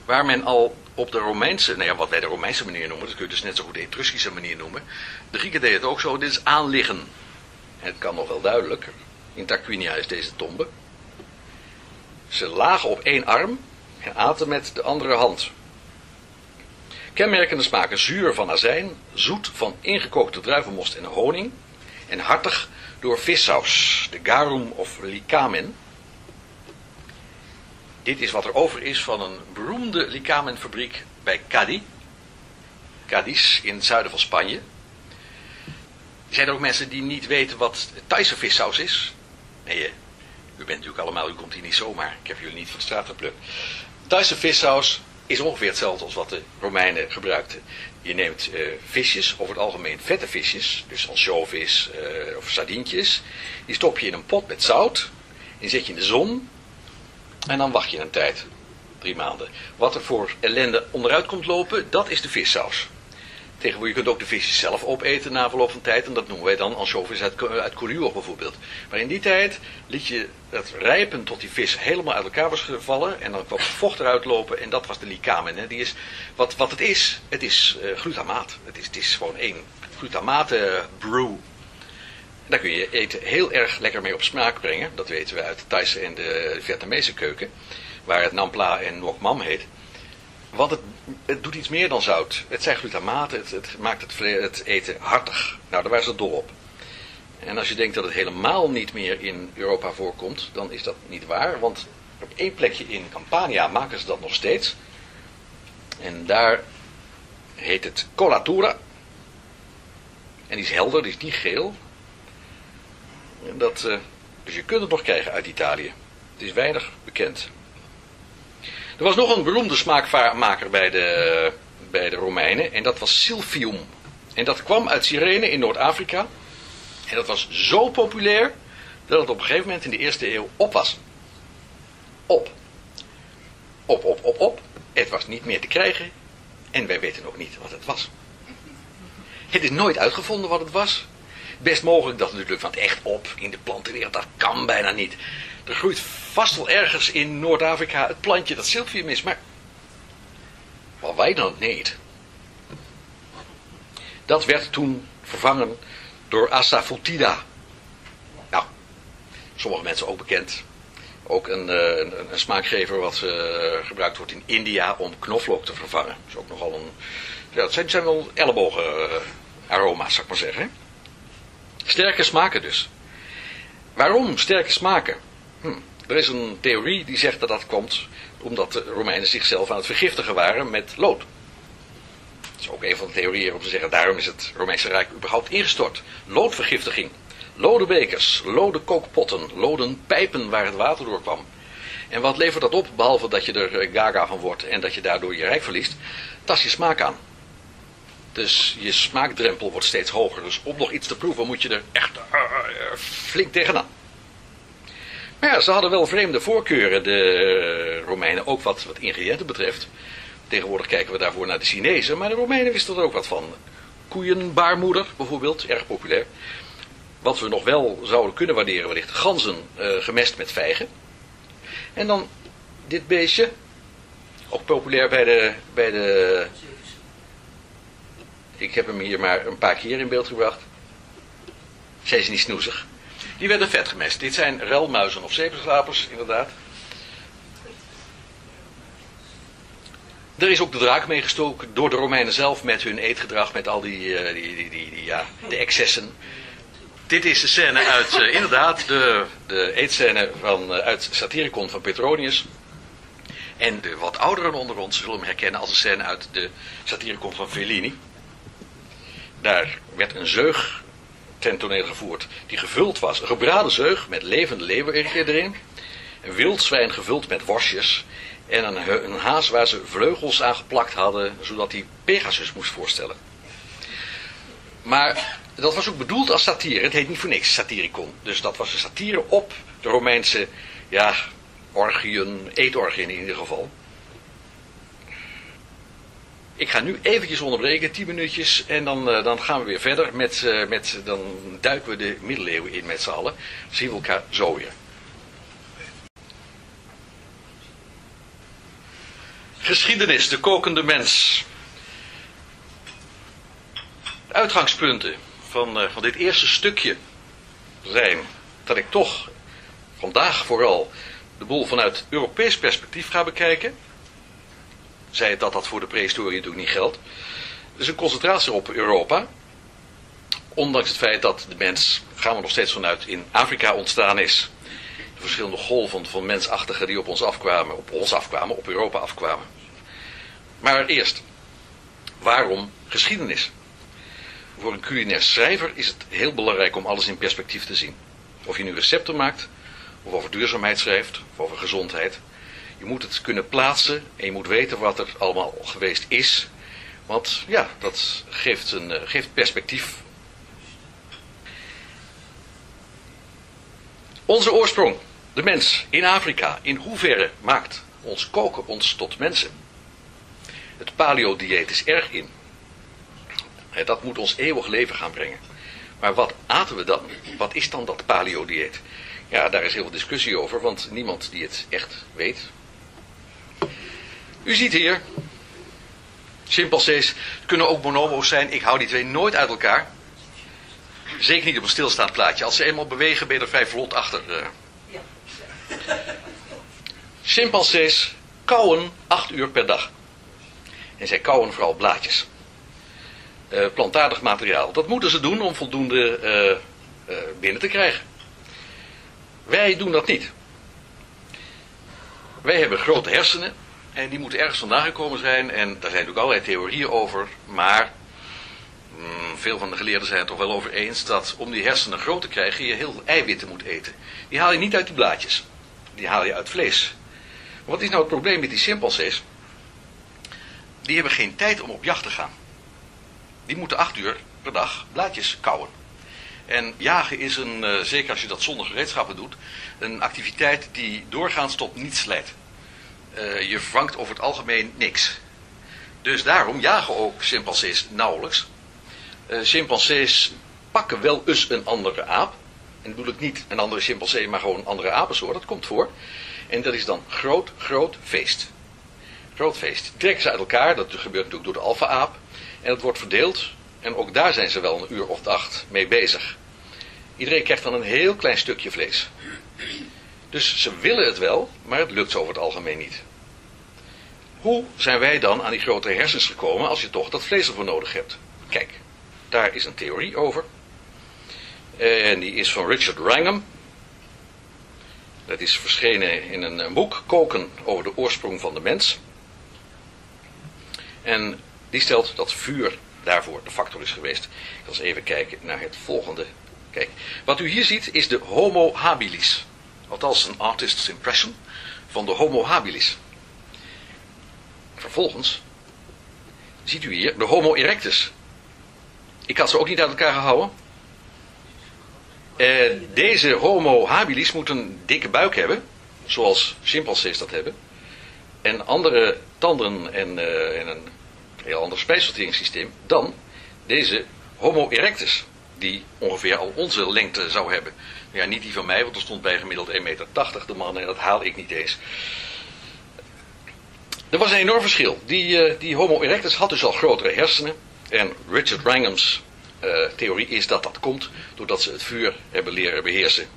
Waar men al op de Romeinse, nou ja, wat wij de Romeinse manier noemen, dat kun je dus net zo goed de Etruskische manier noemen. De Grieken deden het ook zo, dit is aanliggen. Het kan nog wel duidelijk. In Tarquinia is deze tombe. Ze lagen op één arm en aten met de andere hand. Kenmerkende smaken zuur van azijn, zoet van ingekookte druivenmost en honing en hartig door vissaus, de garum of licamen. Dit is wat er over is van een beroemde licamenfabriek bij Cadiz. Cadiz in het zuiden van Spanje. Er zijn er ook mensen die niet weten wat Thaise vissaus is. Nee, u bent natuurlijk allemaal, u komt hier niet zomaar. Ik heb jullie niet van de straat geplukt. Thaise vissaus is ongeveer hetzelfde als wat de Romeinen gebruikten. Je neemt uh, visjes, over het algemeen vette visjes, dus ansjovis uh, of sardientjes. Die stop je in een pot met zout. Die zet je in de zon. En dan wacht je een tijd. Drie maanden. Wat er voor ellende onderuit komt lopen, dat is de vissaus. Tegenwoordig, je kunt ook de visjes zelf opeten na verloop van tijd. En dat noemen wij dan ansjovis uit, uit bijvoorbeeld. Maar in die tijd liet je het rijpen tot die vis helemaal uit elkaar was gevallen. En dan kwam het vocht eruit lopen. En dat was de licamen. Hè. Die is, wat, wat het is, het is uh, glutamaat. Het is, het is gewoon één glutamaten brew. Daar kun je eten heel erg lekker mee op smaak brengen. Dat weten we uit de Thaise en de Vietnamese keuken. Waar het Nampla en Nok Mam heet. Want het, het, doet iets meer dan zout. Het zijn glutamaten, het, het maakt het, het, eten hartig. Nou, daar waren ze dol op. En als je denkt dat het helemaal niet meer in Europa voorkomt, dan is dat niet waar. Want op één plekje in Campania maken ze dat nog steeds. En daar heet het colatura. En die is helder, die is niet geel. Dat, uh, dus je kunt het nog krijgen uit Italië. Het is weinig bekend. Er was nog een beroemde smaakmaker bij de, bij de Romeinen en dat was Silvium. En dat kwam uit Cyrene in Noord-Afrika. En dat was zo populair dat het op een gegeven moment in de eerste eeuw op was. Op. Op, op, op, op. Het was niet meer te krijgen en wij weten ook niet wat het was. Het is nooit uitgevonden wat het was. Best mogelijk dat natuurlijk van het echt op in de plantenwereld, dat kan bijna niet. Er groeit vast wel ergens in Noord-Afrika het plantje dat zilvervium is, maar wat wij dan niet. Dat werd toen vervangen door asafoetida. Nou, sommige mensen ook bekend. Ook een, eh, een, smaakgever wat uh, gebruikt wordt in India om knoflook te vervangen. Dat is ook nogal een... Ja, het zijn, zijn wel ellebogen uh, aroma's, zou ik maar zeggen. Sterke smaken dus. Waarom sterke smaken? Hm. Er is een theorie die zegt dat dat komt omdat de Romeinen zichzelf aan het vergiftigen waren met lood. Dat is ook een van de theorieën om te zeggen, daarom is het Romeinse Rijk überhaupt ingestort. Loodvergiftiging. Loden bekers, loden kookpotten, loden pijpen waar het water door kwam. En wat levert dat op, behalve dat je er eh, gaga van wordt en dat je daardoor je rijk verliest? Tas je smaak aan. Dus je smaakdrempel wordt steeds hoger. Dus om nog iets te proeven moet je er echt uh, flink tegenaan. Maar ja, ze hadden wel vreemde voorkeuren, de Romeinen, ook wat, wat ingrediënten betreft. Tegenwoordig kijken we daarvoor naar de Chinezen, maar de Romeinen wisten er ook wat van. Koeienbaarmoeder bijvoorbeeld, erg populair. Wat we nog wel zouden kunnen waarderen wellicht, ganzen gemest met vijgen. En dan dit beestje, ook populair bij de, bij de... Ik heb hem hier maar een paar keer in beeld gebracht. Zijn ze niet snoezig? Die werden vet gemest. Dit zijn relmuizen of zeeperslapers, inderdaad. Er is ook de draak meegestoken door de Romeinen zelf met hun eetgedrag, met al die, uh, die, die, die, ja, de excessen. Dit is de scène uit, uh, inderdaad, de, de eetscène van, uh, uit Satyricon van Petronius. En de wat ouderen onder ons zullen hem herkennen als een scène uit de Satyricon van Fellini. Daar werd een zeug ten toneel gevoerd die gevuld was. Een gebraden zeug met levende leeuwen erin. Een wild zwijn gevuld met worstjes. En een, een haas waar ze vleugels aan geplakt hadden, zodat hij Pegasus moest voorstellen. Maar dat was ook bedoeld als satire. Het heet niet voor niks satiricon. Dus dat was een satire op de Romeinse, ja, orgieën, eetorgieën in ieder geval. Ik ga nu eventjes onderbreken, 10 minuutjes, en dan, uh, dan gaan we weer verder met, uh, met, dan duiken we de middeleeuwen in met z'n allen. Zien we elkaar zo weer. Geschiedenis, de kokende mens. De uitgangspunten van, uh, van dit eerste stukje zijn dat ik toch vandaag vooral de boel vanuit Europees perspectief ga bekijken zei dat dat voor de prehistorie natuurlijk niet geldt. Dus een concentratie op Europa. Ondanks het feit dat de mens, gaan we nog steeds vanuit, in Afrika ontstaan is. De verschillende golven van mensachtigen die op ons afkwamen, op ons afkwamen, op Europa afkwamen. Maar eerst, waarom geschiedenis? Voor een culinair schrijver is het heel belangrijk om alles in perspectief te zien. Of je nu recepten maakt, of over duurzaamheid schrijft, of over gezondheid. Je moet het kunnen plaatsen en je moet weten wat er allemaal geweest is. Want ja, dat geeft, een, uh, geeft perspectief. Onze oorsprong, de mens in Afrika, in hoeverre maakt ons koken ons tot mensen? Het paleo-dieet is erg in. Dat moet ons eeuwig leven gaan brengen. Maar wat aten we dan? Wat is dan dat paleo-dieet? Ja, daar is heel veel discussie over, want niemand die het echt weet, u ziet hier, chimpansees kunnen ook bonobo's zijn. Ik hou die twee nooit uit elkaar. Zeker niet op een stilstaand plaatje. Als ze eenmaal bewegen ben je er vrij vlot achter. Uh. Chimpansees kauwen acht uur per dag. En zij kauwen vooral blaadjes. Uh, plantaardig materiaal. Dat moeten ze doen om voldoende uh, binnen te krijgen. Wij doen dat niet. Wij hebben grote hersenen en die moeten ergens vandaan gekomen zijn. En daar zijn natuurlijk allerlei theorieën over. Maar mm, veel van de geleerden zijn het toch wel over eens dat om die hersenen groot te krijgen je heel eiwitten moet eten. Die haal je niet uit die blaadjes. Die haal je uit vlees. Wat is nou het probleem met die chimpansees? Die hebben geen tijd om op jacht te gaan. Die moeten acht uur per dag blaadjes kauwen. En jagen is een, uh, zeker als je dat zonder gereedschappen doet, een activiteit die doorgaans tot niets leidt. Uh, je vervangt over het algemeen niks. Dus daarom jagen ook chimpansees nauwelijks. Uh, chimpansees pakken wel eens een andere aap. En dan bedoel ik niet een andere chimpansee, maar gewoon een andere apensoort. Dat komt voor. En dat is dan groot, groot feest. Groot feest. Trekken ze uit elkaar, dat gebeurt natuurlijk door de alfa-aap. En het wordt verdeeld. En ook daar zijn ze wel een uur of acht mee bezig. Iedereen krijgt dan een heel klein stukje vlees. Dus ze willen het wel, maar het lukt ze over het algemeen niet. Hoe zijn wij dan aan die grotere hersens gekomen als je toch dat vlees ervoor nodig hebt? Kijk, daar is een theorie over. En die is van Richard Wrangham. Dat is verschenen in een boek, Koken over de oorsprong van de mens. En die stelt dat vuur daarvoor de factor is geweest. Ik zal eens even kijken naar het volgende. Kijk, wat u hier ziet is de Homo habilis. Althans een artist's impression van de Homo habilis. Vervolgens ziet u hier de Homo erectus. Ik had ze ook niet uit elkaar gehouden. Uh, deze Homo habilis moet een dikke buik hebben, zoals chimpansees dat hebben. En andere tanden en, uh, en een heel ander spijsverteringssysteem dan deze Homo erectus, die ongeveer al onze lengte zou hebben. Ja, niet die van mij, want er stond bij gemiddeld 1,80 meter de man en dat haal ik niet eens. Er was een enorm verschil. Die, uh, die Homo erectus had dus al grotere hersenen. En Richard Wrangham's uh, theorie is dat dat komt doordat ze het vuur hebben leren beheersen.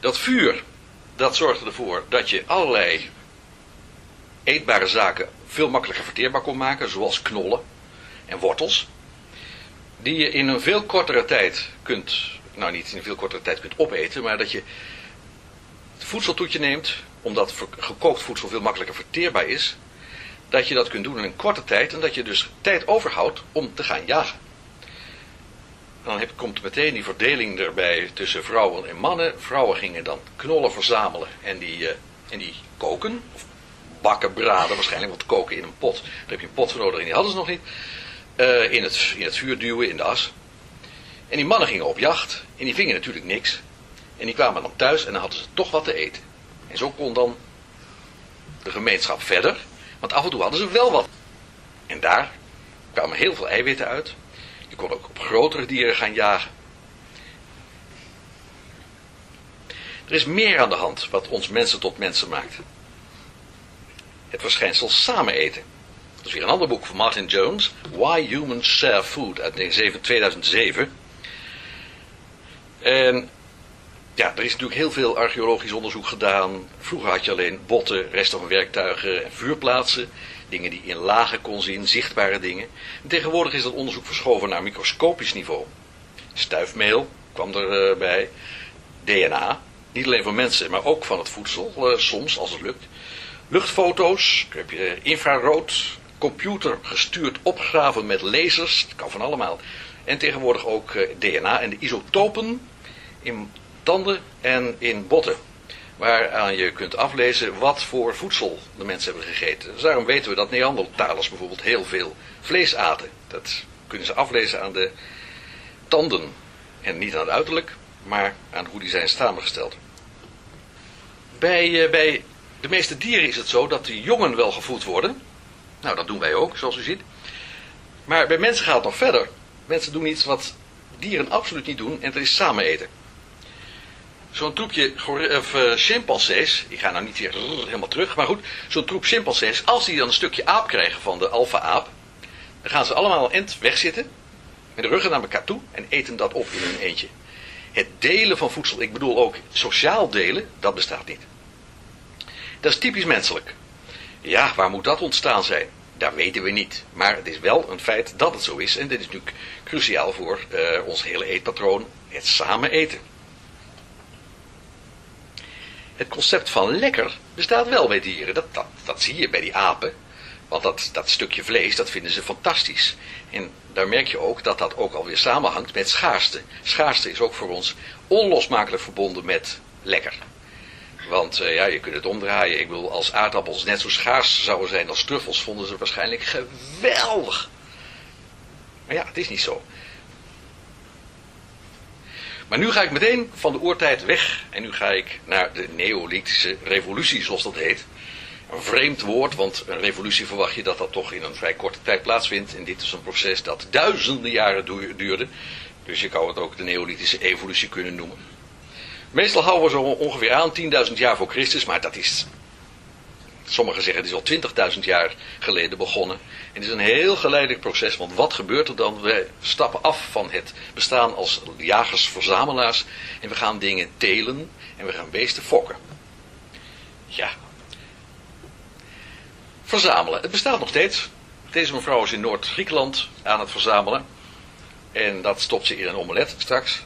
Dat vuur, dat zorgde ervoor dat je allerlei eetbare zaken veel makkelijker verteerbaar kon maken, zoals knollen en wortels. Die je in een veel kortere tijd kunt, nou niet in veel kortere tijd kunt opeten, maar dat je het voedsel tot je neemt, omdat gekookt voedsel veel makkelijker verteerbaar is, dat je dat kunt doen in een korte tijd en dat je dus tijd overhoudt om te gaan jagen. Dan heb, komt meteen die verdeling erbij tussen vrouwen en mannen. Vrouwen gingen dan knollen verzamelen en die, uh, en die koken, of bakken, braden waarschijnlijk, want koken in een pot. Daar heb je een pot voor nodig en die hadden ze nog niet. Uh, in, het, in het vuur duwen, in de as. En die mannen gingen op jacht en die vingen natuurlijk niks. En die kwamen dan thuis en dan hadden ze toch wat te eten. En zo kon dan de gemeenschap verder, want af en toe hadden ze wel wat. En daar kwamen heel veel eiwitten uit. Je kon ook op grotere dieren gaan jagen. Er is meer aan de hand wat ons mensen tot mensen maakt. Het verschijnsel samen eten. Dat is weer een ander boek van Martin Jones. Why Humans Share Food uit 2007. En ja, er is natuurlijk heel veel archeologisch onderzoek gedaan. Vroeger had je alleen botten, resten van werktuigen en vuurplaatsen. Dingen die in lagen kon zien, zichtbare dingen. En tegenwoordig is dat onderzoek verschoven naar microscopisch niveau. Stuifmeel kwam erbij. DNA, niet alleen van mensen, maar ook van het voedsel, eh, soms als het lukt. Luchtfoto's, heb je infrarood, computer gestuurd opgraven met lasers, dat kan van allemaal. En tegenwoordig ook eh, DNA en de isotopen in tanden en in botten. Waaraan je kunt aflezen wat voor voedsel de mensen hebben gegeten. Dus daarom weten we dat Neandertalers bijvoorbeeld heel veel vlees aten. Dat kunnen ze aflezen aan de tanden. En niet aan het uiterlijk, maar aan hoe die zijn samengesteld. Bij, uh, bij de meeste dieren is het zo dat de jongen wel gevoed worden. Nou, dat doen wij ook, zoals u ziet. Maar bij mensen gaat het nog verder. Mensen doen iets wat dieren absoluut niet doen, en dat is samen eten. Zo'n troepje of, uh, chimpansees, ik ga nou niet weer helemaal terug, maar goed, zo'n troep chimpansees, als die dan een stukje aap krijgen van de alfa-aap, dan gaan ze allemaal end wegzitten, met de ruggen naar elkaar toe en eten dat op in hun eentje. Het delen van voedsel, ik bedoel ook sociaal delen, dat bestaat niet. Dat is typisch menselijk. Ja, waar moet dat ontstaan zijn? Dat weten we niet. Maar het is wel een feit dat het zo is. En dit is natuurlijk cruciaal voor uh, ons hele eetpatroon. Het samen eten. Het concept van lekker bestaat wel bij dieren. Dat, dat, dat zie je bij die apen. Want dat, dat stukje vlees, dat vinden ze fantastisch. En daar merk je ook dat dat ook alweer samenhangt met schaarste. Schaarste is ook voor ons onlosmakelijk verbonden met lekker. Want uh, ja, je kunt het omdraaien. Ik bedoel, als aardappels net zo schaars zouden zijn als truffels, vonden ze waarschijnlijk geweldig. Maar ja, het is niet zo. Maar nu ga ik meteen van de oertijd weg en nu ga ik naar de Neolithische revolutie, zoals dat heet. Een vreemd woord, want een revolutie verwacht je dat dat toch in een vrij korte tijd plaatsvindt. En dit is een proces dat duizenden jaren duurde. Dus je kan het ook de neolithische evolutie kunnen noemen. Meestal houden we zo ongeveer aan 10.000 jaar voor Christus, maar dat is, sommigen zeggen het is al 20.000 jaar geleden begonnen. En het is een heel geleidelijk proces, want wat gebeurt er dan? We stappen af van het bestaan als jagers-verzamelaars en we gaan dingen telen en we gaan beesten fokken. Ja. Verzamelen. Het bestaat nog steeds. Deze mevrouw is in Noord-Griekenland aan het verzamelen. En dat stopt ze in een omelet straks.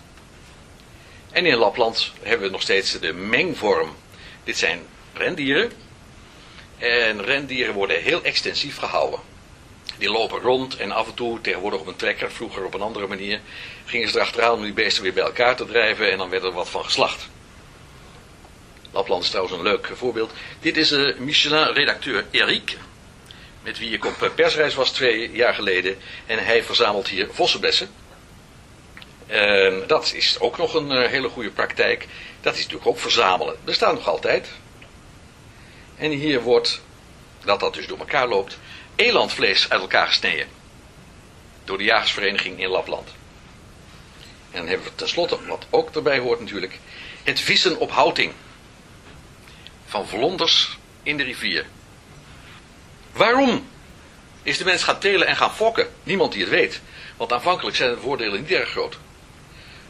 En in Lapland hebben we nog steeds de mengvorm. Dit zijn rendieren. En rendieren worden heel extensief gehouden. Die lopen rond en af en toe, tegenwoordig op een trekker, vroeger op een andere manier, gingen ze erachteraan om die beesten weer bij elkaar te drijven en dan werd er wat van geslacht. Lapland is trouwens een leuk voorbeeld. Dit is de Michelin-redacteur Eric, met wie ik op persreis was twee jaar geleden. En hij verzamelt hier vossenbessen. En dat is ook nog een eh, hele goede praktijk. Dat is natuurlijk ook verzamelen. Er staat nog altijd. En hier wordt, dat dat dus door elkaar loopt, elandvlees uit elkaar gesneden. Door de jagersvereniging in Lapland. En dan hebben we tenslotte, wat ook erbij hoort natuurlijk, het vissen op houting. Van vlonders in de rivier. Waarom is de mens gaan telen en gaan fokken? Niemand die het weet. Want aanvankelijk zijn de voordelen niet erg groot.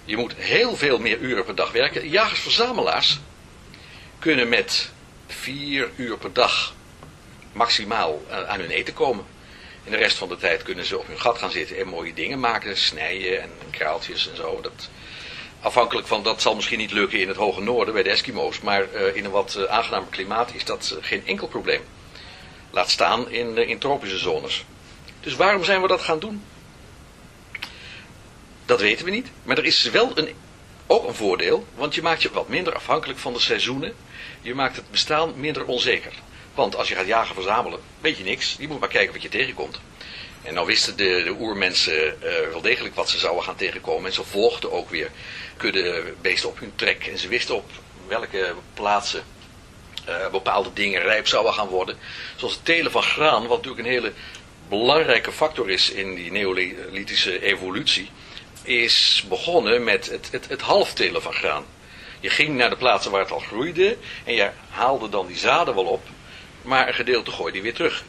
Je moet heel veel meer uren per dag werken. Jagers-verzamelaars kunnen met vier uur per dag maximaal eh, aan hun eten komen. En de rest van de tijd kunnen ze op hun gat gaan zitten en mooie dingen maken, snijden en kraaltjes en zo. Dat, afhankelijk van, dat zal misschien niet lukken in het hoge noorden bij de Eskimo's, maar uh, in een wat uh, aangenamer klimaat is dat geen enkel probleem. Laat staan in, in tropische zones. Dus waarom zijn we dat gaan doen? Dat weten we niet. Maar er is wel een, ook een voordeel, want je maakt je wat minder afhankelijk van de seizoenen. Je maakt het bestaan minder onzeker. Want als je gaat jagen verzamelen, weet je niks. Je moet maar kijken wat je tegenkomt. En nou wisten de, de oermensen uh, wel degelijk wat ze zouden gaan tegenkomen. En ze volgden ook weer kudde beesten op hun trek. En ze wisten op welke plaatsen uh, bepaalde dingen rijp zouden gaan worden. Zoals het telen van graan, wat natuurlijk een hele belangrijke factor is in die neolithische evolutie is begonnen met het, het, het halftelen van graan. Je ging naar de plaatsen waar het al groeide en je haalde dan die zaden wel op, maar een gedeelte gooide je weer terug.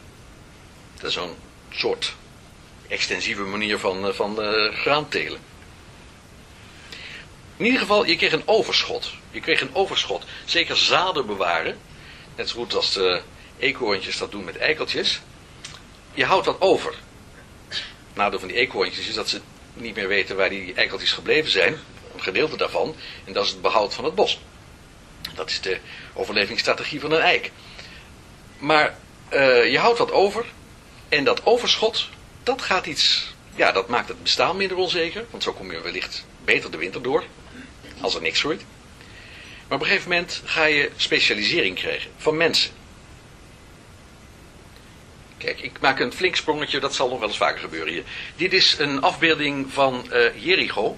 Dat is zo'n soort extensieve manier van, eh, van uh, graan telen. In ieder geval, je kreeg een overschot. Je kreeg een overschot. Zeker zaden bewaren. Net zo goed als de eekhoorntjes dat doen met eikeltjes. Je houdt wat over. Nadeel van die eekhoorntjes is dat ze niet meer weten waar die eikeltjes gebleven zijn. Een gedeelte daarvan. En dat is het behoud van het bos. Dat is de overlevingsstrategie van een eik. Maar uh, je houdt wat over. En dat overschot, dat gaat iets... Ja, dat maakt het bestaan minder onzeker. Want zo kom je wellicht beter de winter door. Als er niks groeit. Maar op een gegeven moment ga je specialisering krijgen van mensen. Kijk, ik maak een flink sprongetje, dat zal nog wel eens vaker gebeuren hier. Dit is een afbeelding van uh, Jericho.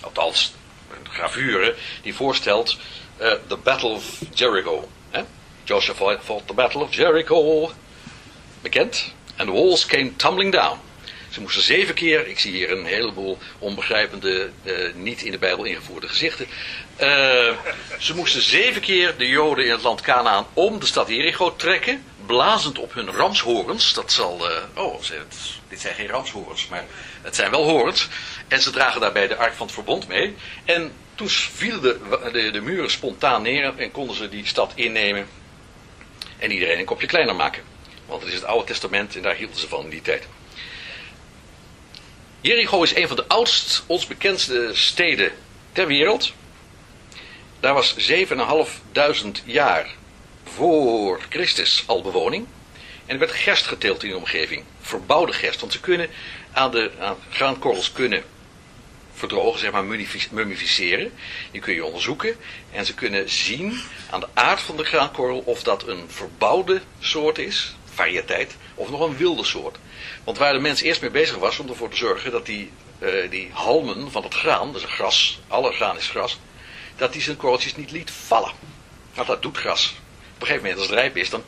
Althans, een gravure die voorstelt uh, The Battle of Jericho. Hè? Joshua fought the Battle of Jericho. Bekend. And the walls came tumbling down. Ze moesten zeven keer, ik zie hier een heleboel onbegrijpende, uh, niet in de Bijbel ingevoerde gezichten. Ze moesten zeven keer de Joden in het land Canaan om de stad Jericho trekken blazend op hun ramshorens. Dat zal, uh, oh, dit zijn geen ramshorens, maar het zijn wel horens. En ze dragen daarbij de ark van het verbond mee. En toen vielen de, de, de muren spontaan neer en konden ze die stad innemen. En iedereen een kopje kleiner maken. Want het is het Oude Testament en daar hielden ze van in die tijd. Jericho is een van de oudst, ons bekendste steden ter wereld. Daar was 7.500 jaar voor Christus al bewoning. En er werd gerst geteeld in de omgeving. Verbouwde gerst. Want ze kunnen aan de aan graankorrels kunnen verdrogen, zeg maar mummificeren. Die kun je onderzoeken. En ze kunnen zien aan de aard van de graankorrel of dat een verbouwde soort is, variëteit, of nog een wilde soort. Want waar de mens eerst mee bezig was om ervoor te zorgen dat die, uh, die halmen van het graan, dus gras, alle graan is gras, dat die zijn korreltjes niet liet vallen. Want dat doet gras op een gegeven moment als het rijp is, dan,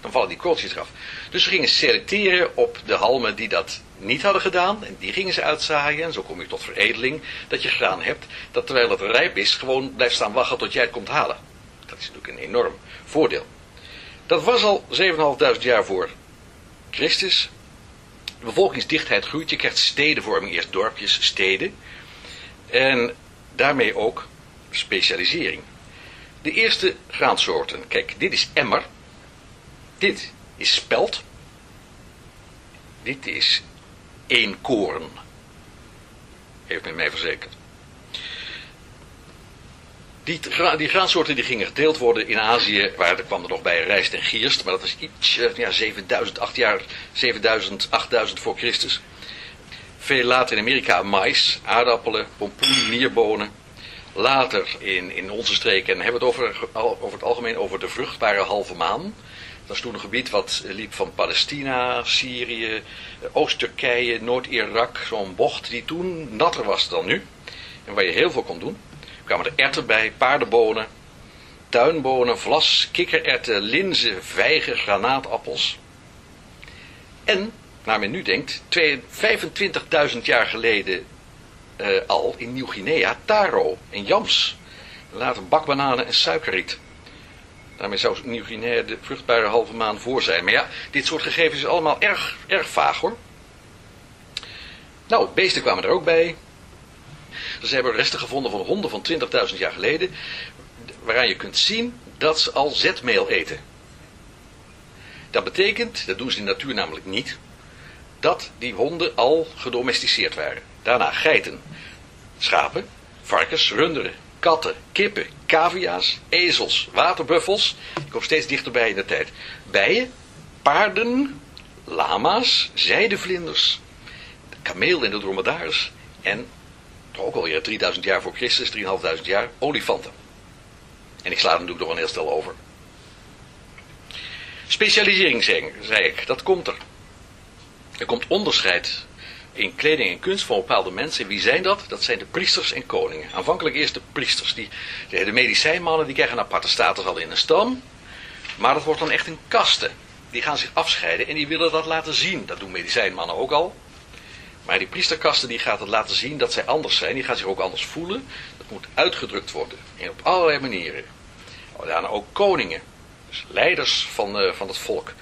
dan vallen die kooltjes eraf. Dus ze gingen selecteren op de halmen die dat niet hadden gedaan, en die gingen ze uitzaaien, en zo kom je tot veredeling, dat je graan hebt, dat terwijl het rijp is, gewoon blijft staan wachten tot jij het komt halen. Dat is natuurlijk een enorm voordeel. Dat was al 7.500 jaar voor Christus. De bevolkingsdichtheid groeit, je krijgt stedenvorming, eerst dorpjes, steden. En daarmee ook specialisering. De eerste graansoorten, kijk, dit is emmer. Dit is spelt. Dit is eenkoorn. Heeft men mij verzekerd. Die, die graansoorten die gingen geteeld worden in Azië, waar er kwam er nog bij rijst en gierst, maar dat is iets, ja, 7000, 8 jaar, 7000, 8000 voor Christus. Veel later in Amerika mais, aardappelen, pompoen, nierbonen. Later in, in onze streken hebben we het over, over het algemeen over de vruchtbare halve maan. Dat is toen een gebied wat liep van Palestina, Syrië, Oost-Turkije, Noord-Irak. Zo'n bocht die toen natter was dan nu. En waar je heel veel kon doen. Er kwamen er erten bij, paardenbonen, tuinbonen, vlas, kikkererwten, linzen, vijgen, granaatappels. En, naar men nu denkt, 25.000 jaar geleden uh, al in Nieuw-Guinea taro en jams. Later bakbananen en suikerriet. Daarmee zou Nieuw-Guinea de vruchtbare halve maan voor zijn. Maar ja, dit soort gegevens is allemaal erg, erg vaag hoor. Nou, beesten kwamen er ook bij. Ze hebben resten gevonden van honden van 20.000 jaar geleden. Waaraan je kunt zien dat ze al zetmeel eten. Dat betekent, dat doen ze in de natuur namelijk niet, dat die honden al gedomesticeerd waren. Daarna geiten, schapen, varkens, runderen, katten, kippen, cavia's, ezels, waterbuffels. Ik kom steeds dichterbij in de tijd. Bijen, paarden, lama's, zijdevlinders, de kameel en de dromedaris. En, toch ook alweer 3000 jaar voor Christus, 3500 jaar, olifanten. En ik sla er natuurlijk nog een heel stel over. Specialisering, zei ik, dat komt er. Er komt onderscheid in kleding en kunst van bepaalde mensen. Wie zijn dat? Dat zijn de priesters en koningen. Aanvankelijk eerst de priesters. Die, de medicijnmannen die krijgen een aparte status al in een stam. Maar dat wordt dan echt een kaste. Die gaan zich afscheiden en die willen dat laten zien. Dat doen medicijnmannen ook al. Maar die priesterkasten die gaat het laten zien dat zij anders zijn. Die gaan zich ook anders voelen. Dat moet uitgedrukt worden. En op allerlei manieren. Daarna ook koningen. Dus leiders van, uh, van het volk.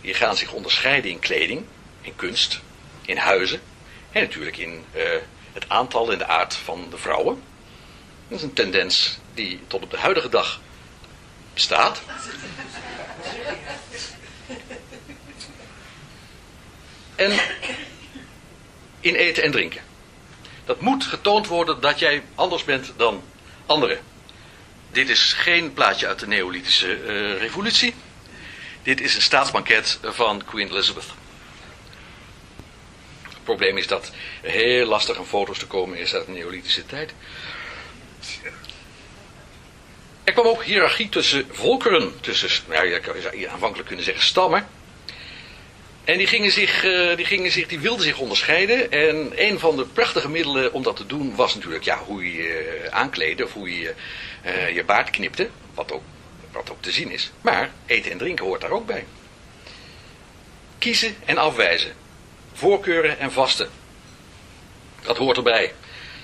Die gaan zich onderscheiden in kleding, in kunst, in huizen. En natuurlijk in uh, het aantal en de aard van de vrouwen. Dat is een tendens die tot op de huidige dag bestaat. En in eten en drinken. Dat moet getoond worden dat jij anders bent dan anderen. Dit is geen plaatje uit de Neolithische uh, revolutie. Dit is een staatsbanket van Queen Elizabeth probleem is dat heel lastig aan foto's te komen is uit de Neolithische tijd. Er kwam ook hiërarchie tussen volkeren, tussen, nou, je zou aanvankelijk kunnen zeggen stammen. En die gingen, zich, eh, die gingen zich, die wilden zich onderscheiden. En een van de prachtige middelen om dat te doen was natuurlijk ja, hoe je je aankleden of hoe je je baard knipte. Wat ook, wat ook te zien is. Maar eten en drinken hoort daar ook bij. Kiezen en afwijzen voorkeuren en vasten. Dat hoort erbij.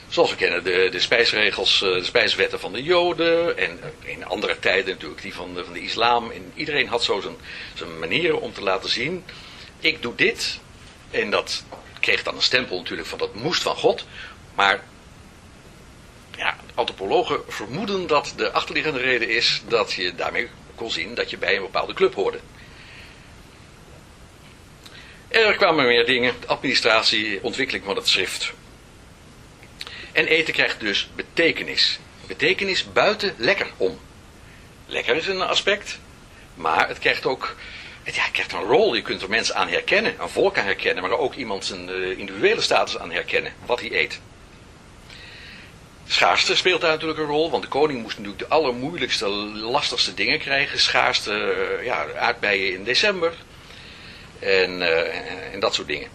Zoals we kennen de, de spijsregels, eh, de spijswetten van de Joden en eh, in andere tijden natuurlijk die van de, van de islam. En iedereen had zo zijn, zijn manieren om te laten zien, ik doe dit. En dat kreeg dan een stempel natuurlijk van dat moest van God. Maar ja, antropologen vermoeden dat de achterliggende reden is dat je daarmee kon zien dat je bij een bepaalde club hoorde. Er kwamen meer dingen, administratie, ontwikkeling van het schrift. En eten krijgt dus betekenis. Betekenis buiten lekker om. Lekker is een aspect, maar het krijgt ook ja, krijgt een rol. Je kunt er mensen aan herkennen, een volk aan herkennen, maar ook iemand zijn uh, individuele status aan herkennen, wat hij eet. Schaarste speelt daar natuurlijk een rol, want de koning moest natuurlijk de allermoeilijkste, lastigste dingen krijgen. Schaarste, uh, ja, aardbeien in december, en, uh, en dat soort dingen.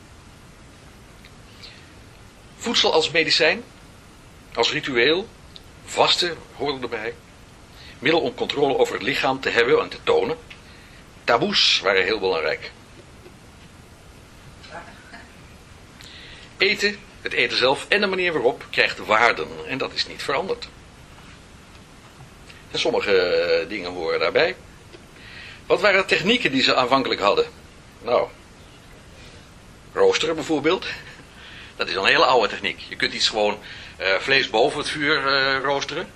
Voedsel als medicijn, als ritueel, vasten horen erbij. Middel om controle over het lichaam te hebben en te tonen. Taboes waren heel belangrijk. eten, het eten zelf en de manier waarop krijgt waarden. En dat is niet veranderd. En sommige eh, dingen horen daarbij. Wat waren de technieken die ze aanvankelijk hadden? Nou, roosteren bijvoorbeeld. Dat is een hele oude techniek. Je kunt iets gewoon uh, vlees boven het vuur uh, roosteren.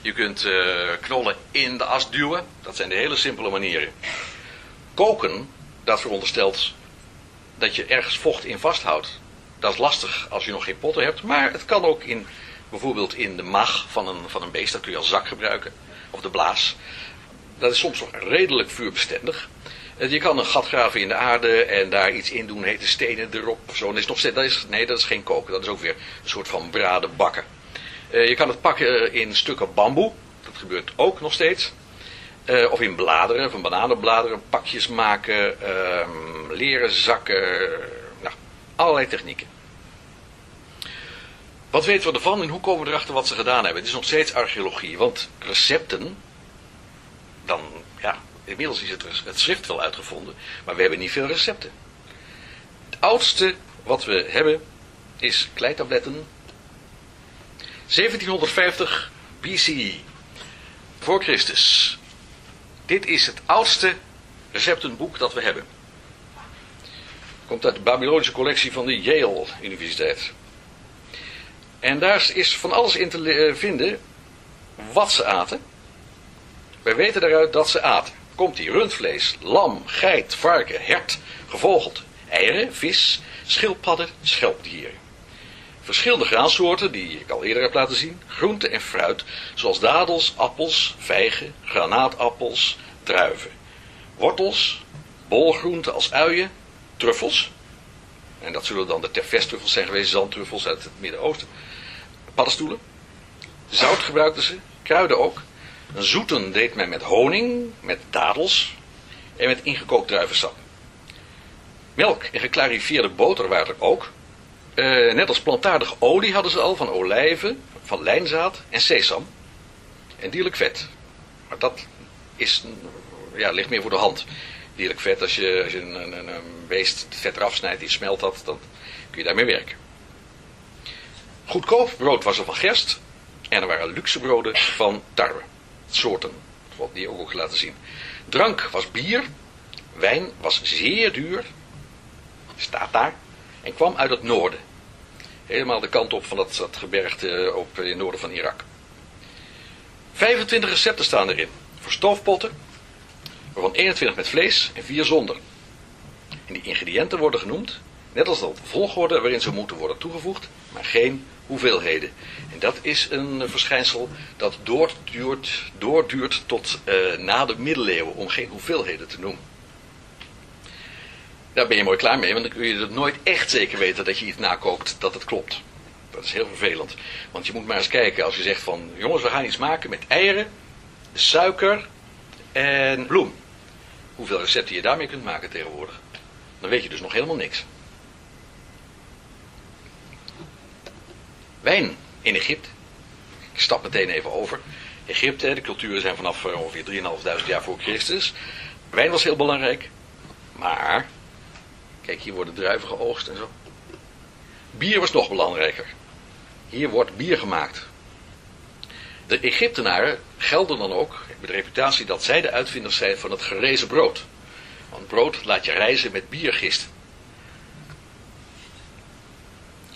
Je kunt uh, knollen in de as duwen. Dat zijn de hele simpele manieren. Koken, dat veronderstelt dat je ergens vocht in vasthoudt. Dat is lastig als je nog geen potten hebt. Maar het kan ook in, bijvoorbeeld in de maag van een, van een beest. Dat kun je als zak gebruiken. Of de blaas. Dat is soms nog redelijk vuurbestendig. Je kan een gat graven in de aarde en daar iets in doen, hete stenen erop. Zo. Is nog steeds, dat is, nee, dat is geen koken, dat is ook weer een soort van braden bakken. Uh, je kan het pakken in stukken bamboe, dat gebeurt ook nog steeds. Of in bladeren, van bananenbladeren, pakjes maken, uh, leren zakken, nou, allerlei technieken. Wat weten we ervan en hoe komen we erachter wat ze gedaan hebben? Het is nog steeds archeologie, want recepten, inmiddels is het, het schrift wel uitgevonden, maar we hebben niet veel recepten. Het oudste wat we hebben is kleitabletten. 1750 BC, voor Christus. Dit is het oudste receptenboek dat we hebben. Komt uit de Babylonische collectie van de Yale Universiteit. En daar is van alles in te vinden wat ze aten. Wij weten daaruit dat ze aten komt die rundvlees, lam, geit, varken, hert, gevogeld, eieren, vis, schildpadden, schelpdieren. Verschillende graansoorten, die ik al eerder heb laten zien, groenten en fruit, zoals dadels, appels, vijgen, granaatappels, druiven. Wortels, bolgroenten als uien, truffels, en dat zullen dan de tervestruffels zijn geweest, zandtruffels uit het Midden-Oosten, paddenstoelen. Zout gebruikten ze, kruiden ook, zoeten deed men met honing, met dadels en met ingekookt druivensap. Melk en geklarifieerde boter waren er ook. Uh, net als plantaardige olie hadden ze al van olijven, van lijnzaad en sesam. En dierlijk vet. Maar dat is, ja, ligt meer voor de hand. Dierlijk vet, als je, als je een, een, een beest vet eraf snijdt, die smelt dat, dan kun je daarmee werken. Goedkoop brood was er van gerst. En er waren luxe broden van tarwe soorten. Wat die ook ook laten zien. Drank was bier. Wijn was zeer duur. Staat daar. En kwam uit het noorden. Helemaal de kant op van dat, dat gebergte op in het noorden van Irak. 25 recepten staan erin. Voor stoofpotten. Waarvan 21 met vlees en 4 zonder. En die ingrediënten worden genoemd. Net als de volgorde waarin ze moeten worden toegevoegd. Maar geen hoeveelheden. En dat is een verschijnsel dat doorduurt, doorduurt tot uh, na de middeleeuwen, om geen hoeveelheden te noemen. Daar ben je mooi klaar mee, want dan kun je het nooit echt zeker weten dat je iets nakookt dat het klopt. Dat is heel vervelend. Want je moet maar eens kijken als je zegt van, jongens we gaan iets maken met eieren, suiker en bloem. Hoeveel recepten je daarmee kunt maken tegenwoordig. Dan weet je dus nog helemaal niks. Wijn in Egypte. Ik stap meteen even over. Egypte, de culturen zijn vanaf eh, ongeveer 3.500 jaar voor Christus. Wijn was heel belangrijk. Maar, kijk hier worden druiven geoogst en zo. Bier was nog belangrijker. Hier wordt bier gemaakt. De Egyptenaren gelden dan ook met de reputatie dat zij de uitvinders zijn van het gerezen brood. Want brood laat je reizen met biergist.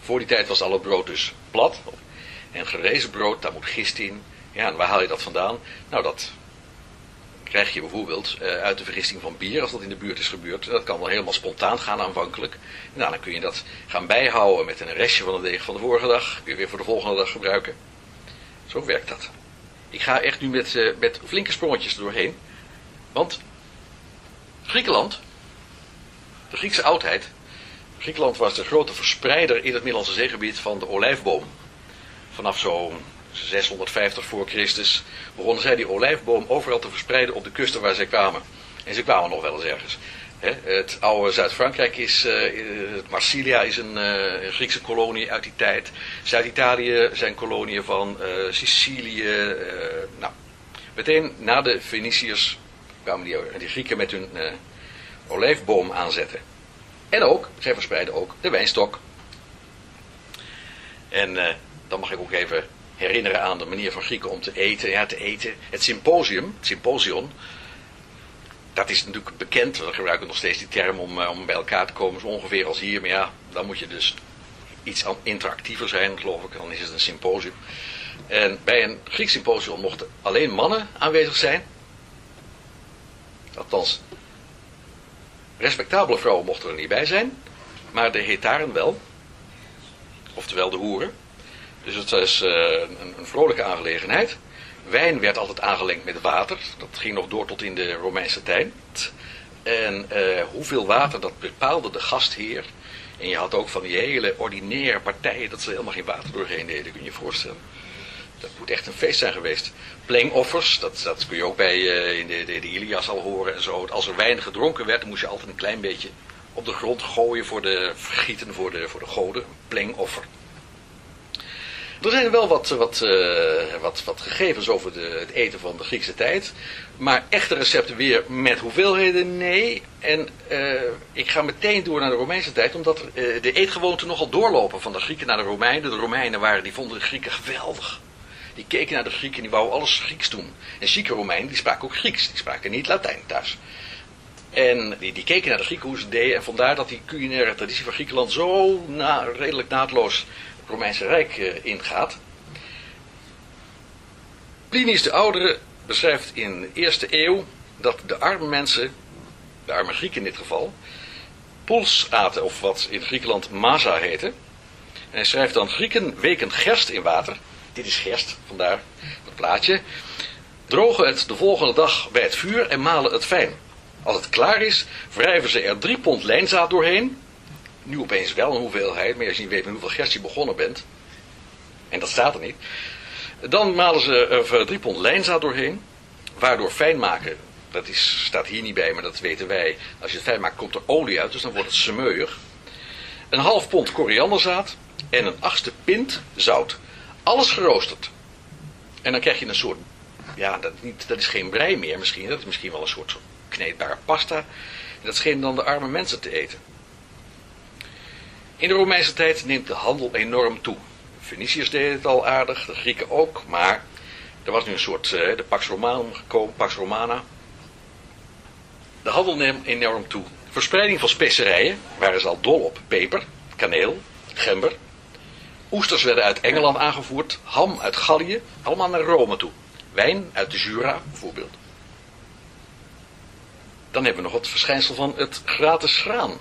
Voor die tijd was alle brood dus plat. En gerezen brood, daar moet gist in. Ja, en waar haal je dat vandaan? Nou, dat krijg je bijvoorbeeld uh, uit de vergisting van bier, als dat in de buurt is gebeurd. Dat kan wel helemaal spontaan gaan aanvankelijk. Nou, dan kun je dat gaan bijhouden met een restje van de deeg van de vorige dag. Kun je weer voor de volgende dag gebruiken. Zo werkt dat. Ik ga echt nu met, uh, met flinke sprongetjes doorheen. Want Griekenland, de Griekse oudheid, Griekenland was de grote verspreider in het Middellandse zeegebied van de olijfboom. Vanaf zo'n 650 voor Christus begonnen zij die olijfboom overal te verspreiden op de kusten waar zij kwamen. En ze kwamen nog wel eens ergens. het oude Zuid-Frankrijk is, uh, Marsilia is een, uh, een, Griekse kolonie uit die tijd. Zuid-Italië zijn koloniën van uh, Sicilië. nou, meteen na de Feniciërs kwamen die Grieken met hun olijfboom aanzetten. En ook, zij verspreiden ook de wijnstok. En eh, dan mag ik ook even herinneren aan de manier van Grieken om te eten. Ja, te eten. Het symposium, het symposion, dat is natuurlijk bekend. We gebruiken nog steeds die term om, eh, om bij elkaar te komen, zo ongeveer als hier. Maar ja, dan moet je dus iets interactiever zijn, geloof ik. Dan is het een symposium. En bij een Grieks symposium mochten alleen mannen aanwezig zijn. Althans, respectabele vrouwen mochten er niet bij zijn. Maar de hetaren wel. Oftewel de hoeren. Dus het is uh, een, een, vrolijke aangelegenheid. Wijn werd altijd aangelengd met water. Dat ging nog door tot in de Romeinse tijd. En uh, hoeveel water, dat bepaalde de gastheer. En je had ook van die hele ordinaire partijen dat ze helemaal geen water doorheen deden, kun je je voorstellen. Dat moet echt een feest zijn geweest. Plengoffers, dat, dat kun je ook bij uh, in de, de, de, Ilias al horen en zo. Als er wijn gedronken werd, moest je altijd een klein beetje op de grond gooien voor de vergieten voor de, voor de goden. Een plengoffer. Er zijn wel wat, wat, uh, wat, wat gegevens over de, het eten van de Griekse tijd. Maar echte recepten weer met hoeveelheden, nee. En ik ga meteen door naar de Romeinse tijd, omdat de eetgewoonten nogal doorlopen van de Grieken naar de Romeinen. De Romeinen waren, die vonden de Grieken geweldig. Die keken naar de Grieken en die wouden alles Grieks doen. En zieke Romeinen, die spraken ook Grieks, die spraken niet Latijn thuis. En die, die keken naar de Grieken hoe ze deden. En vandaar dat die culinaire traditie van Griekenland zo na, redelijk naadloos het Romeinse Rijk uh, ingaat. Plinius de Oudere beschrijft in de eerste eeuw dat de arme mensen, de arme Grieken in dit geval, pols aten, of wat in Griekenland masa heette. En hij schrijft dan, Grieken weken gerst in water. Dit is gerst, vandaar het plaatje. Drogen het de volgende dag bij het vuur en malen het fijn. Als het klaar is, wrijven ze er drie pond lijnzaad doorheen. Nu opeens wel een hoeveelheid, maar als je niet weet met hoeveel gerst je begonnen bent. En dat staat er niet. Dan malen ze er drie pond lijnzaad doorheen. Waardoor fijn maken, dat is, staat hier niet bij, maar dat weten wij. Als je het fijn maakt, komt er olie uit, dus dan wordt het smeuig. Een half pond korianderzaad en een achtste pint zout. Alles geroosterd. En dan krijg je een soort, ja, dat, niet, dat is geen brei meer misschien, dat is misschien wel een soort, kneedbare pasta. Dat scheen dan de arme mensen te eten. In de Romeinse tijd neemt de handel enorm toe. De Feniciërs deden het al aardig, de Grieken ook, maar er was nu een soort, uh, de Pax Romana gekomen, Pax Romana. De handel neemt enorm toe. Verspreiding van specerijen waren ze al dol op. Peper, kaneel, gember. Oesters werden uit Engeland aangevoerd, ham uit Gallië, allemaal naar Rome toe. Wijn uit de Jura, bijvoorbeeld. Dan hebben we nog het verschijnsel van het gratis graan.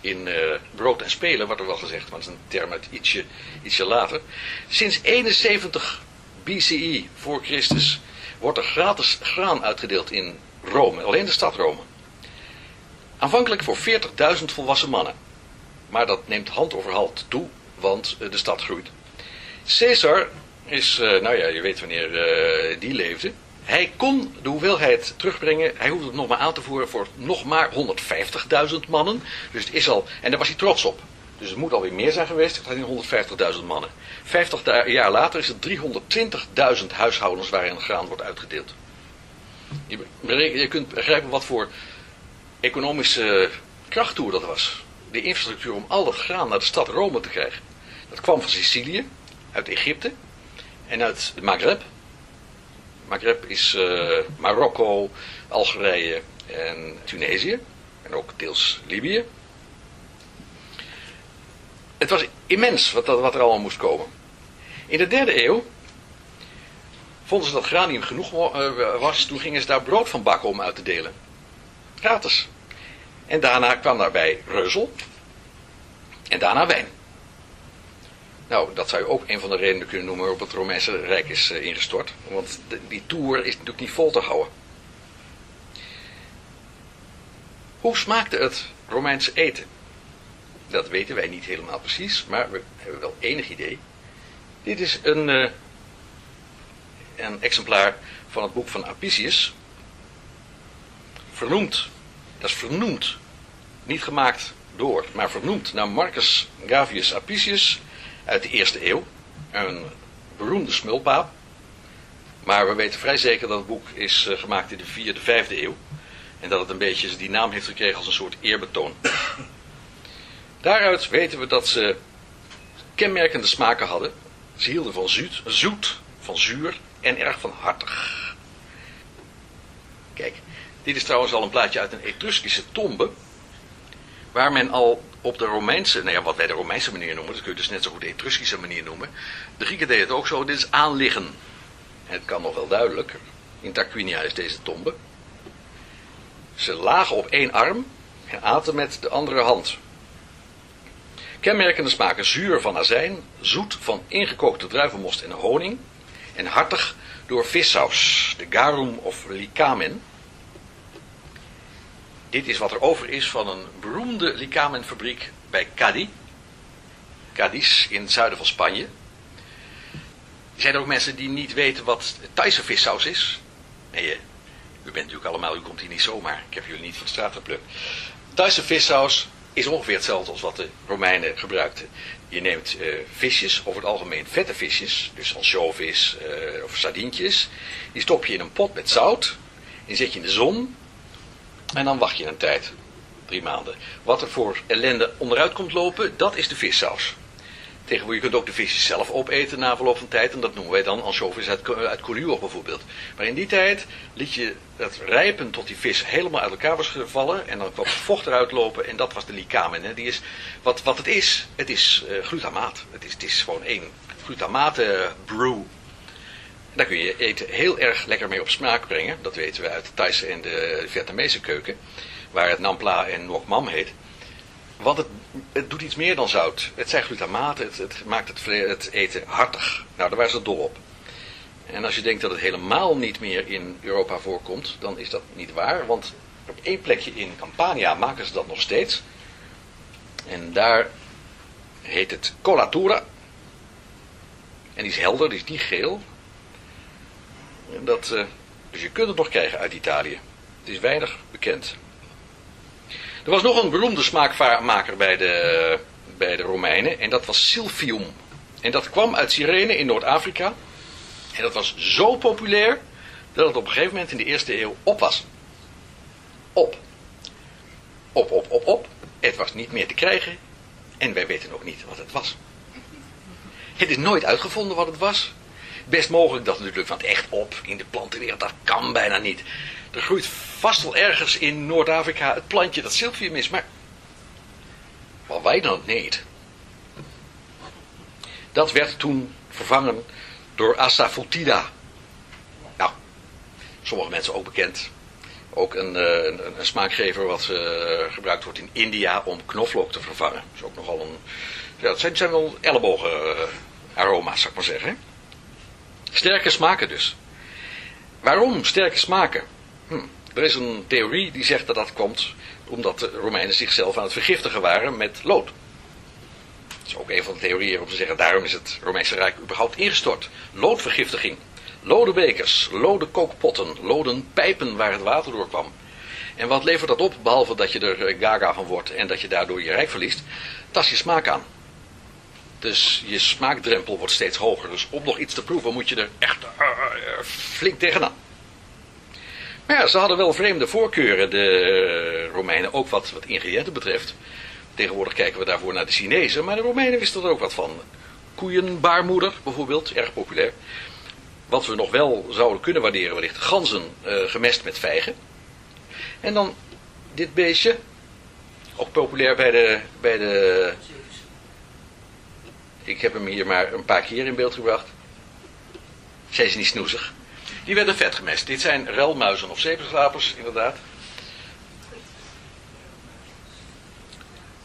In uh, brood en spelen wordt er wel gezegd, maar dat is een term uit ietsje, ietsje later. Sinds 71 BCE voor Christus wordt er gratis graan uitgedeeld in Rome, alleen de stad Rome. Aanvankelijk voor 40.000 volwassen mannen. Maar dat neemt hand over hand toe, want de stad groeit. Caesar is, uh, nou ja, je weet wanneer uh, die leefde. Hij kon de hoeveelheid terugbrengen, hij hoefde het nog maar aan te voeren voor nog maar 150.000 mannen. Dus het is al, en daar was hij trots op. Dus het moet alweer meer zijn geweest, het in 150.000 mannen. 50 jaar later is het 320.000 huishoudens waarin graan wordt uitgedeeld. Je kunt begrijpen wat voor economische krachttoer dat was. De infrastructuur om al dat graan naar de stad Rome te krijgen. Dat kwam van Sicilië, uit Egypte en uit de Maghreb. Maghreb is uh, Marokko, Algerije en Tunesië. En ook deels Libië. Het was immens wat, wat er allemaal moest komen. In de derde eeuw vonden ze dat granium genoeg was. Toen gingen ze daar brood van bakken om uit te delen. Gratis. En daarna kwam daarbij reuzel. En daarna wijn. Nou, dat zou je ook een van de redenen kunnen noemen waarop het Romeinse Rijk is uh, ingestort. Want die toer is natuurlijk niet vol te houden. Hoe smaakte het Romeinse eten? Dat weten wij niet helemaal precies, maar we hebben wel enig idee. Dit is een, uh, een exemplaar van het boek van Apicius. Vernoemd, dat is vernoemd, niet gemaakt door, maar vernoemd naar Marcus Gavius Apicius uit de eerste eeuw. Een beroemde smulpaap. Maar we weten vrij zeker dat het boek is uh, gemaakt in de vierde, vijfde eeuw. En dat het een beetje die naam heeft gekregen als een soort eerbetoon. Daaruit weten we dat ze kenmerkende smaken hadden. Ze hielden van zoet, zoet, van zuur en erg van hartig. Kijk, dit is trouwens al een plaatje uit een Etruskische tombe. Waar men al op de Romeinse, nou ja, wat wij de Romeinse manier noemen, dat kun je dus net zo goed de Etruskische manier noemen. De Grieken deden het ook zo, dit is aanliggen. Het kan nog wel duidelijker. In Tarquinia is deze tombe. Ze lagen op één arm en aten met de andere hand. Kenmerkende smaken zuur van azijn, zoet van ingekookte druivenmost en honing en hartig door vissaus, de garum of licamen. Dit is wat er over is van een beroemde licamenfabriek bij Cadiz. Cadiz in het zuiden van Spanje. Er zijn ook mensen die niet weten wat Thaise vissaus is. Nee, u bent natuurlijk allemaal, u komt hier niet zomaar. Ik heb jullie niet van de straat geplukt. Thaise vissaus is ongeveer hetzelfde als wat de Romeinen gebruikten. Je neemt uh, visjes, over het algemeen vette visjes, dus ansjovis uh, of sardientjes. Die stop je in een pot met zout. Die zet je in de zon. En dan wacht je een tijd. Drie maanden. Wat er voor ellende onderuit komt lopen, dat is de vissaus. Tegenwoordig, je kunt ook de visjes zelf opeten na verloop van tijd. En dat noemen wij dan ansjovis uit, uit bijvoorbeeld. Maar in die tijd liet je het rijpen tot die vis helemaal uit elkaar was gevallen. En dan kwam het vocht eruit lopen. En dat was de licamen. Die is, wat, wat het is, het is uh, glutamaat. Het is, het is gewoon één glutamaten brew. Daar kun je eten heel erg lekker mee op smaak brengen. Dat weten we uit de Thaise en de Vietnamese keuken. Waar het Nampla en Nok Mam heet. Want het, het, doet iets meer dan zout. Het zijn glutamaten, het, het maakt het, het, eten hartig. Nou, daar waren ze dol op. En als je denkt dat het helemaal niet meer in Europa voorkomt, dan is dat niet waar. Want op één plekje in Campania maken ze dat nog steeds. En daar heet het colatura. En die is helder, die is niet geel. En dat, uh, dus je kunt het nog krijgen uit Italië. Het is weinig bekend. Er was nog een beroemde smaakmaker bij de, bij de Romeinen en dat was Silvium. En dat kwam uit Cyrene in Noord-Afrika. En dat was zo populair dat het op een gegeven moment in de eerste eeuw op was. Op. Op, op, op, op. Het was niet meer te krijgen en wij weten ook niet wat het was. Het is nooit uitgevonden wat het was. Best mogelijk dat natuurlijk van het echt op in de plantenwereld, dat kan bijna niet. Er groeit vast wel ergens in Noord-Afrika het plantje dat silvium is, maar wat wij dan niet. Dat werd toen vervangen door asafoetida. Nou, sommige mensen ook bekend. Ook een, eh, smaakgever wat uh, gebruikt wordt in India om knoflook te vervangen. Dat is ook nogal een... Ja, het zijn, wel ellebogen uh, aroma's, zou ik maar zeggen. Sterke smaken dus. Waarom sterke smaken? Hm. Er is een theorie die zegt dat dat komt omdat de Romeinen zichzelf aan het vergiftigen waren met lood. Dat is ook een van de theorieën om te zeggen, daarom is het Romeinse Rijk überhaupt ingestort. Loodvergiftiging. Loden bekers, loden kookpotten, loden pijpen waar het water door kwam. En wat levert dat op, behalve dat je er eh, gaga van wordt en dat je daardoor je rijk verliest? Tas je smaak aan. Dus je smaakdrempel wordt steeds hoger. Dus om nog iets te proeven moet je er echt uh, flink tegenaan. Maar ja, ze hadden wel vreemde voorkeuren, de eh, Romeinen, ook wat, wat ingrediënten betreft. Tegenwoordig kijken we daarvoor naar de Chinezen, maar de Romeinen wisten er ook wat van. Koeienbaarmoeder bijvoorbeeld, erg populair. Wat we nog wel zouden kunnen waarderen, wellicht ganzen gemest met vijgen. En dan dit beestje, ook populair bij de, bij de... Ik heb hem hier maar een paar keer in beeld gebracht. Zijn ze niet snoezig? Die werden vet gemest. Dit zijn relmuizen of zeeperslapers, inderdaad.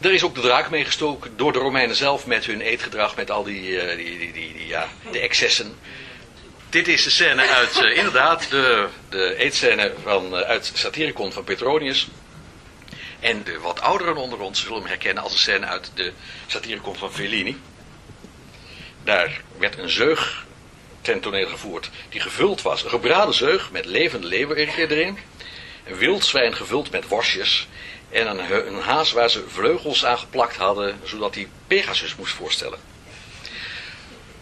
Er is ook de draak meegestoken door de Romeinen zelf met hun eetgedrag, met al die, uh, die, die, die, ja, de excessen. Dit is de scène uit, uh, inderdaad, de, de eetscène van, uh, uit Satyricon van Petronius. En de wat ouderen onder ons zullen hem herkennen als een scène uit de Satyricon van Fellini. Daar werd een zeug ten toneel gevoerd, die gevuld was. Een gebraden zeug met levende leeuwen erin. Een wild zwijn gevuld met worstjes. En een, een haas waar ze vleugels aan geplakt hadden, zodat hij Pegasus moest voorstellen.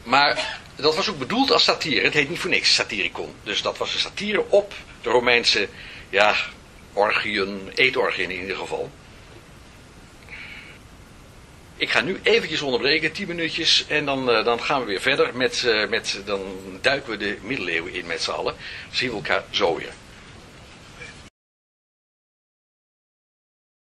Maar dat was ook bedoeld als satire. Het heet niet voor niks satiricon. Dus dat was een satire op de Romeinse, ja, orgieën, eetorgieën in ieder geval. Ik ga nu eventjes onderbreken, 10 minuutjes, en dan, eh, dan gaan we weer verder met, eh, met, dan duiken we de middeleeuwen in met z'n allen. Zien we elkaar zo weer.